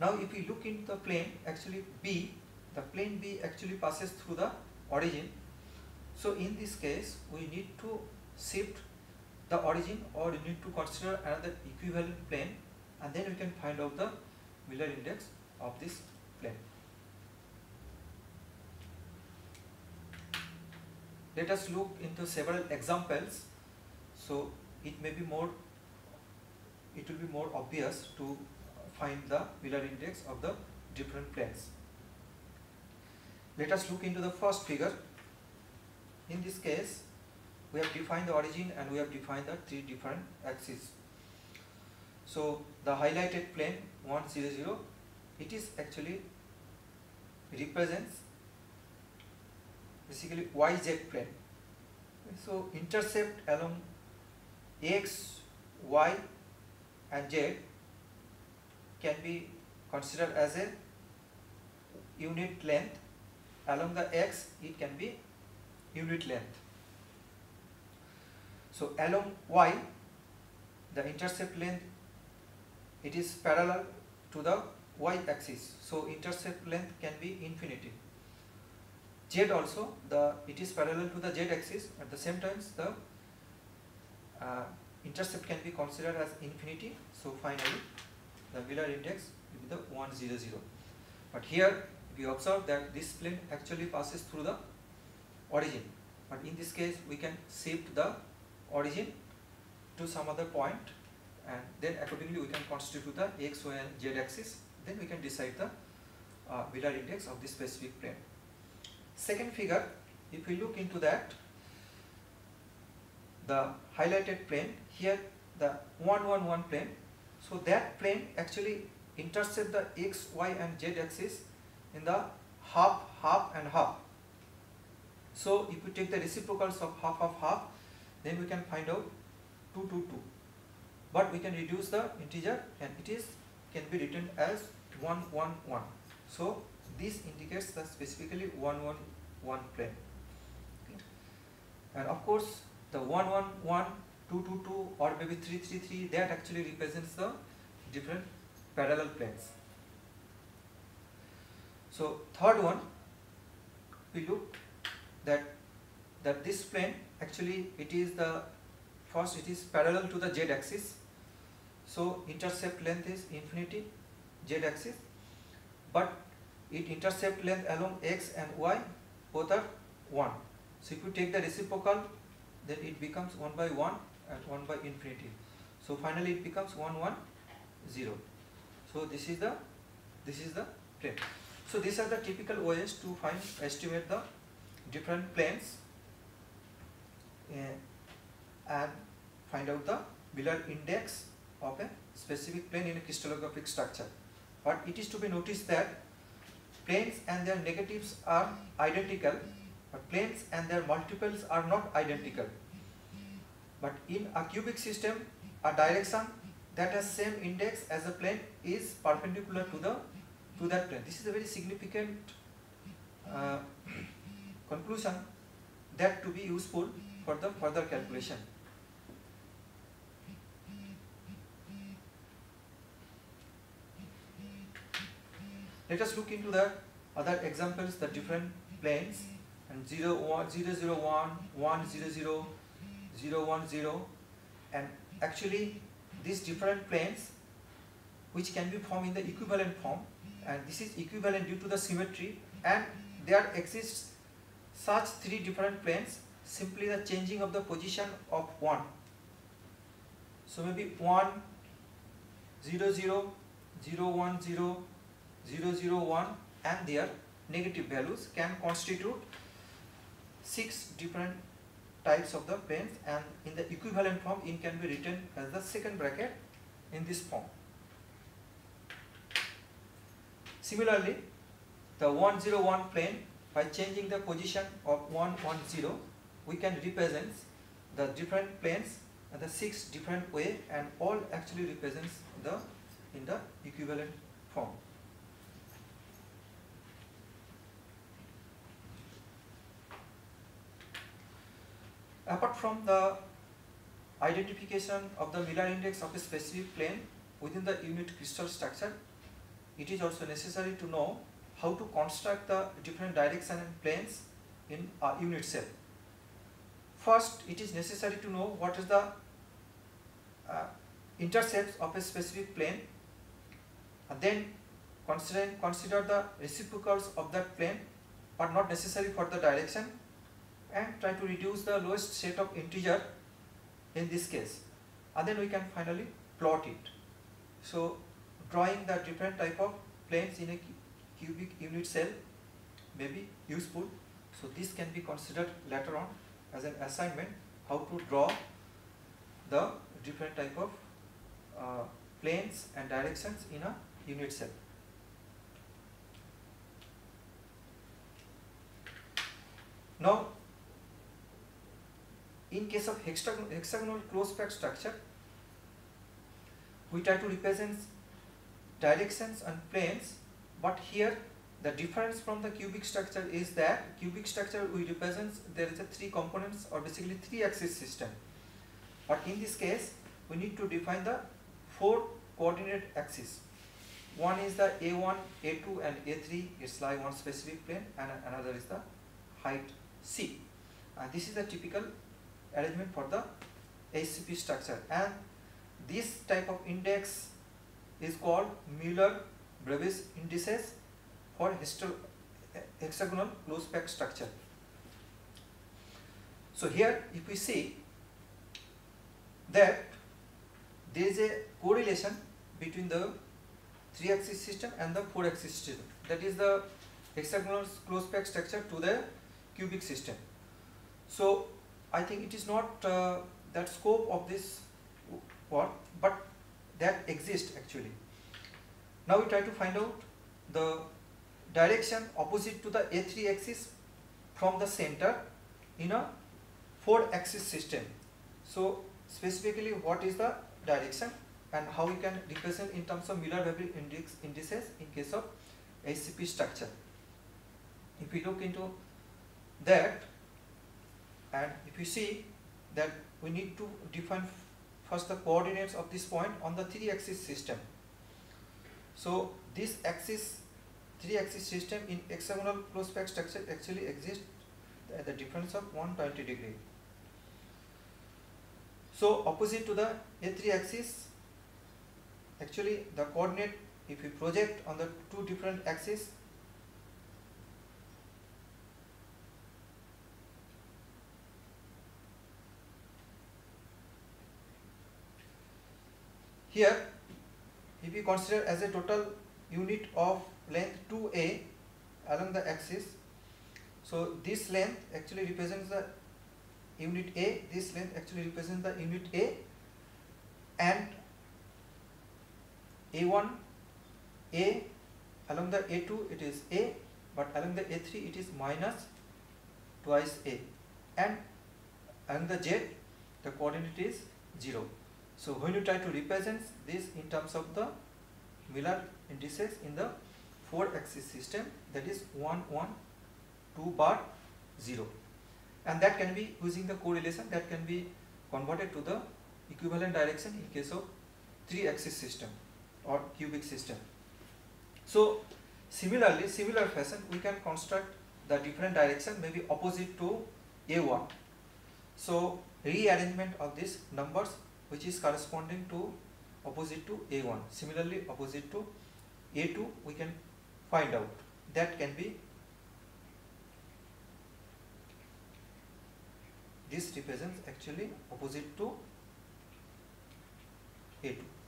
now if we look into the plane actually b the plane b actually passes through the origin. So in this case we need to shift the origin or we need to consider another equivalent plane and then we can find out the Miller index of this plane let us look into several examples. So it may be more it will be more obvious to find the Miller index of the different planes. Let us look into the first figure. In this case we have defined the origin and we have defined the three different axes. So the highlighted plane 1 0 0 it is actually represents basically yz plane. So intercept along x, y and z can be considered as a unit length. Along the x it can be unit length. So along y the intercept length it is parallel to the y axis. So intercept length can be infinity z also the it is parallel to the z axis. At the same times the uh, intercept can be considered as infinity. So finally the Miller index will be the 100 but here we observe that this plane actually passes through the origin. But in this case we can shift the origin to some other point and then accordingly we can constitute the x, y and z axis. Then we can decide the uh, index of this specific plane Second figure, if we look into that, the highlighted plane, here the 111 plane, so that plane actually intercept the x, y and z axis in the half, half and half. So if we take the reciprocals of half of half, then we can find out 2 2 2. But we can reduce the integer and it is can be written as 1 1 1. So this indicates the specifically 1 1 1 plane and of course the 1 1 1 2 2 2 or maybe 3 3 3 that actually represents the different parallel planes. So third one we look that that this plane actually it is the first it is parallel to the z axis. So intercept length is infinity z axis. But it intercept length along x and y both are 1. So if you take the reciprocal then it becomes 1 by 1 and 1 by infinity. So finally it becomes 1 1 0. So this is the this is the plane. So these are the typical ways to find estimate the different planes uh, and find out the Miller index of a specific plane in a crystallographic structure. But it is to be noticed that planes and their negatives are identical but planes and their multiples are not identical. But in a cubic system a direction that has same index as a plane is perpendicular to the to that plane. This is a very significant uh, conclusion that to be useful for the further calculation let us look into the other examples the different planes and 0, 1, 0, 0, 1, 1, 0, 0, 0, 1, 0 and actually these different planes which can be formed in the equivalent form and this is equivalent due to the symmetry and there exists such three different planes simply the changing of the position of one. So maybe 1 0 0 0 1 0 0 0 1 and their negative values can constitute six different types of the planes and in the equivalent form it can be written as the second bracket in this form. Similarly, the 101 plane by changing the position of 110 we can represent the different planes in the six different way and all actually represents the in the equivalent form. Apart from the identification of the Miller index of a specific plane within the unit crystal structure, it is also necessary to know how to construct the different direction and planes in a unit cell. First, it is necessary to know what is the uh, intercepts of a specific plane and then consider, consider the reciprocals of that plane but not necessary for the direction and try to reduce the lowest set of integer in this case and then we can finally plot it. So drawing the different type of planes in a cubic unit cell may be useful. So this can be considered later on as an assignment how to draw the different type of uh, planes and directions in a unit cell. Now in case of hexagonal, closed packed structure, we try to represent directions and planes, but here the difference from the cubic structure is that cubic structure we represent there is a three components or basically three axis system. But in this case, we need to define the four coordinate axes. One is the A1, A2 and A3 is like one specific plane and another is the height C. And this is the typical arrangement for the HCP structure and this type of index is called Miller-Bravais indices for hexagonal closed packed structure. So here if we see that there is a correlation between the three axis system and the four axis system that is the hexagonal closed packed structure to the cubic system. So I think it is not uh, that scope of this what but that exists actually. Now we try to find out the direction opposite to the A3 axis from the center in a 4 axis system. So specifically what is the direction and how we can represent in terms of Miller-Bravais index indices in case of HCP structure. If we look into that and if you see that we need to define first the coordinates of this point on the three axis system. So this axis three axis system in hexagonal closed packed structure actually exists at the difference of 120 degree. So opposite to the A3 axis actually the coordinate if we project on the two different axes Here, if we consider as a total unit of length 2a along the axis, so this length actually represents the unit A, this length actually represents the unit A and A1, A along the A2 it is A but along the A3 it is minus twice A and along the Z the coordinate is 0. So when you try to represent this in terms of the Miller indices in the four axis system that is 1 1 2 bar 0 and that can be using the correlation that can be converted to the equivalent direction in case of three axis system or cubic system. So similarly similar fashion we can construct the different direction may be opposite to A1. So rearrangement of these numbers which is corresponding to opposite to A1. Similarly opposite to A2 we can find out that can be this represents actually opposite to A2.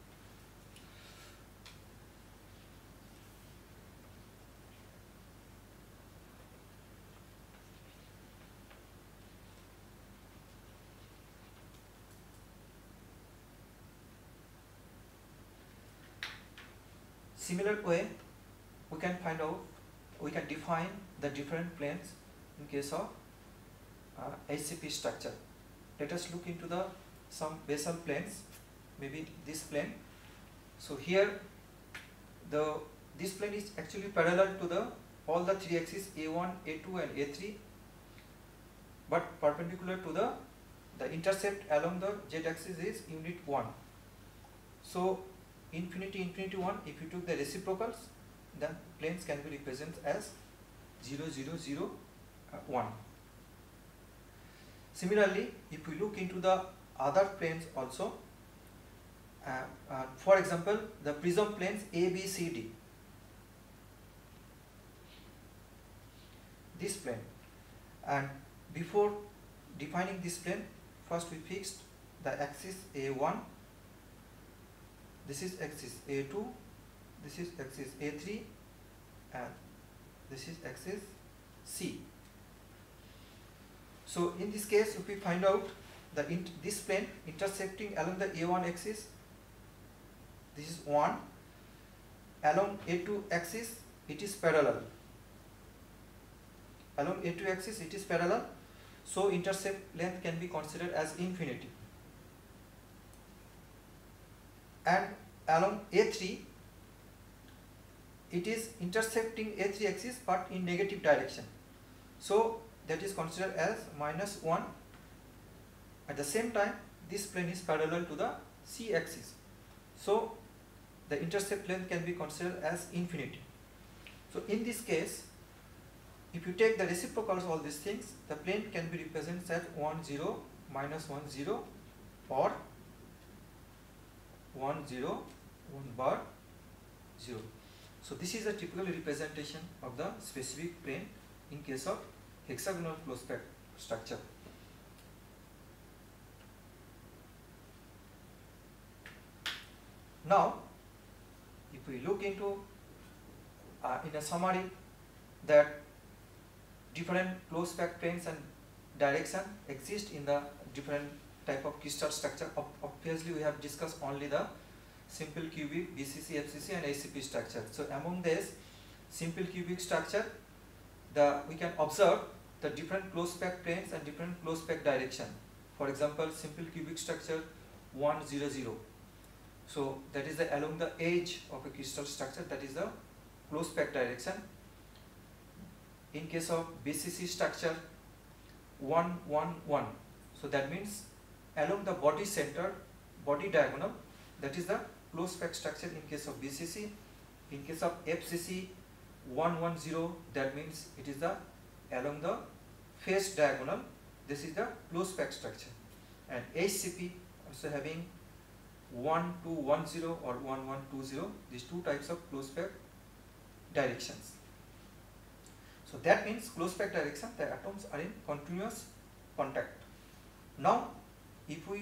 Similar way we can find out, we can define the different planes in case of uh, HCP structure. Let us look into the some basal planes, maybe this plane. So here the this plane is actually parallel to the all the three axes A1, A2 and A3 but perpendicular to the the intercept along the z axis is unit 1. So infinity infinity 1 if you took the reciprocals then planes can be represented as 0 0 0 uh, 1 similarly if we look into the other planes also uh, uh, for example the prism planes a b c d. This plane. And before defining this plane first we fixed the axis a1 this is axis A2, this is axis A3 and this is axis C. So in this case if we find out the this plane intersecting along the A1 axis this is 1 along A2 axis it is parallel. Along A2 axis it is parallel. So intercept length can be considered as infinity and along A3 it is intersecting A3 axis but in negative direction. So that is considered as minus 1. At the same time this plane is parallel to the C axis. So the intercept length can be considered as infinity. So in this case if you take the reciprocals of all these things the plane can be represented as 1 0 minus 1 0 or 1 0 1 bar 0 so this is a typical representation of the specific plane in case of hexagonal pack structure. Now if we look into uh, in a summary that different closed pack planes and direction exist in the different type of crystal structure. Obviously, we have discussed only the simple cubic, BCC, FCC and HCP structure. So, among this simple cubic structure, the we can observe the different closed pack planes and different closed pack direction. For example, simple cubic structure 1, 0, 0. So, that is the along the edge of a crystal structure that is the closed pack direction. In case of BCC structure 1, 1, 1. So, that means along the body center, body diagonal, that is the closed pack structure in case of BCC. In case of FCC 110, that means it is the along the face diagonal, this is the closed pack structure. And HCP also having 1210 or 1120, these two types of closed pack directions. So that means closed pack direction, the atoms are in continuous contact. Now if we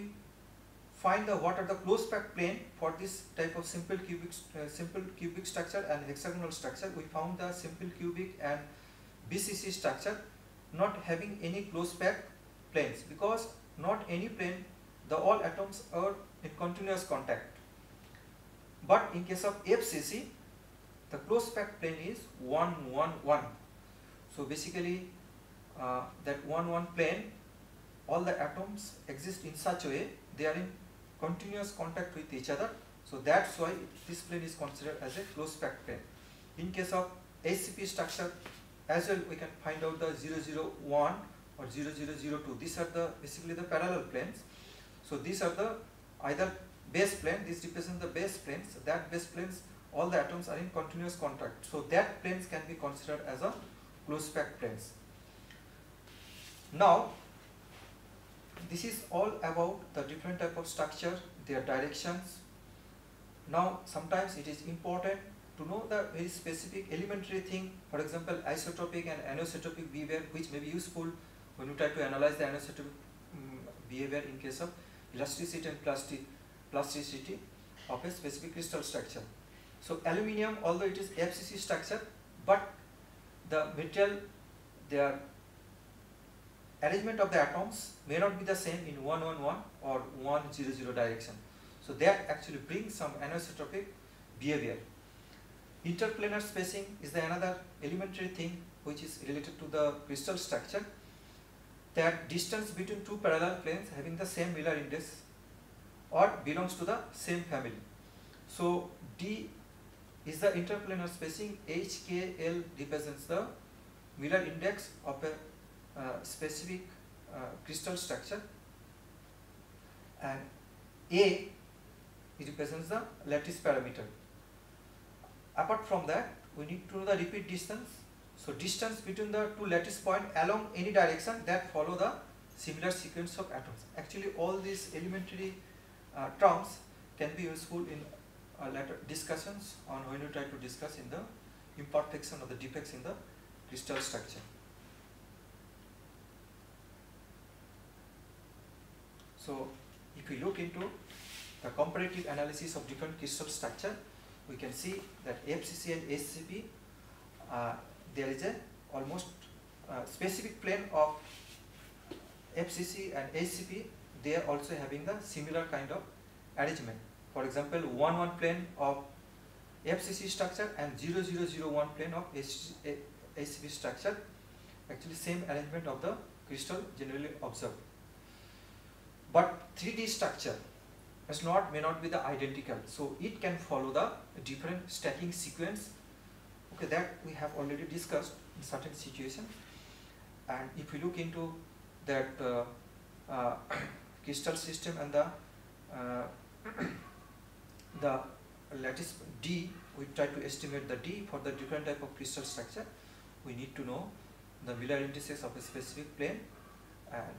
find the what are the closed packed plane for this type of simple cubic uh, simple cubic structure and hexagonal structure we found the simple cubic and BCC structure not having any closed packed planes because not any plane the all atoms are in continuous contact. But in case of FCC the closed packed plane is 1 1 1 so basically uh, that 1 1 plane all the atoms exist in such a way they are in continuous contact with each other. So that's why this plane is considered as a closed packed plane in case of HCP structure as well we can find out the 001 or 0002 these are the basically the parallel planes. So these are the either base plane this represents the base planes. That base planes all the atoms are in continuous contact. So that planes can be considered as a close packed planes. Now this is all about the different type of structure, their directions. Now sometimes it is important to know the very specific elementary thing, for example isotropic and anisotropic behavior which may be useful when you try to analyze the anisotropic um, behavior in case of elasticity and plastic, plasticity of a specific crystal structure. So aluminium although it is FCC structure but the material their arrangement of the atoms may not be the same in 111 or 100 direction. So that actually brings some anisotropic behavior. Interplanar spacing is the another elementary thing which is related to the crystal structure that distance between two parallel planes having the same Miller index or belongs to the same family. So D is the interplanar spacing, HKL represents the Miller index of a specific uh, crystal structure and A represents the lattice parameter. Apart from that, we need to know the repeat distance. So distance between the two lattice point along any direction that follow the similar sequence of atoms. Actually all these elementary uh, terms can be useful in uh, later discussions on when you try to discuss in the imperfection or the defects in the crystal structure. So if we look into the comparative analysis of different crystal structure, we can see that FCC and SCP, uh, there is a almost uh, specific plane of FCC and SCP, they are also having the similar kind of arrangement. For example, 1 1 plane of FCC structure and 0001 plane of SCP structure, actually same arrangement of the crystal generally observed. But 3D structure is not may not be the identical, so it can follow the different stacking sequence. Okay, that we have already discussed in certain situation. And if we look into that uh, uh, crystal system and the uh, the lattice D, we try to estimate the D for the different type of crystal structure. We need to know the Miller indices of a specific plane,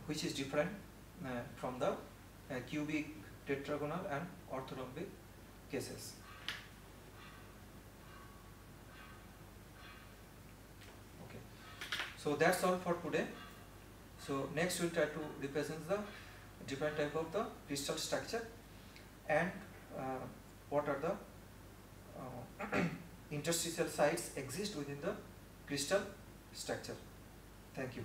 which is different uh, from the uh, cubic, tetragonal and orthorhombic cases. Okay, so that's all for today. So next we'll try to represent the different type of the crystal structure and uh, what are the uh, interstitial sites exist within the crystal structure. Thank you.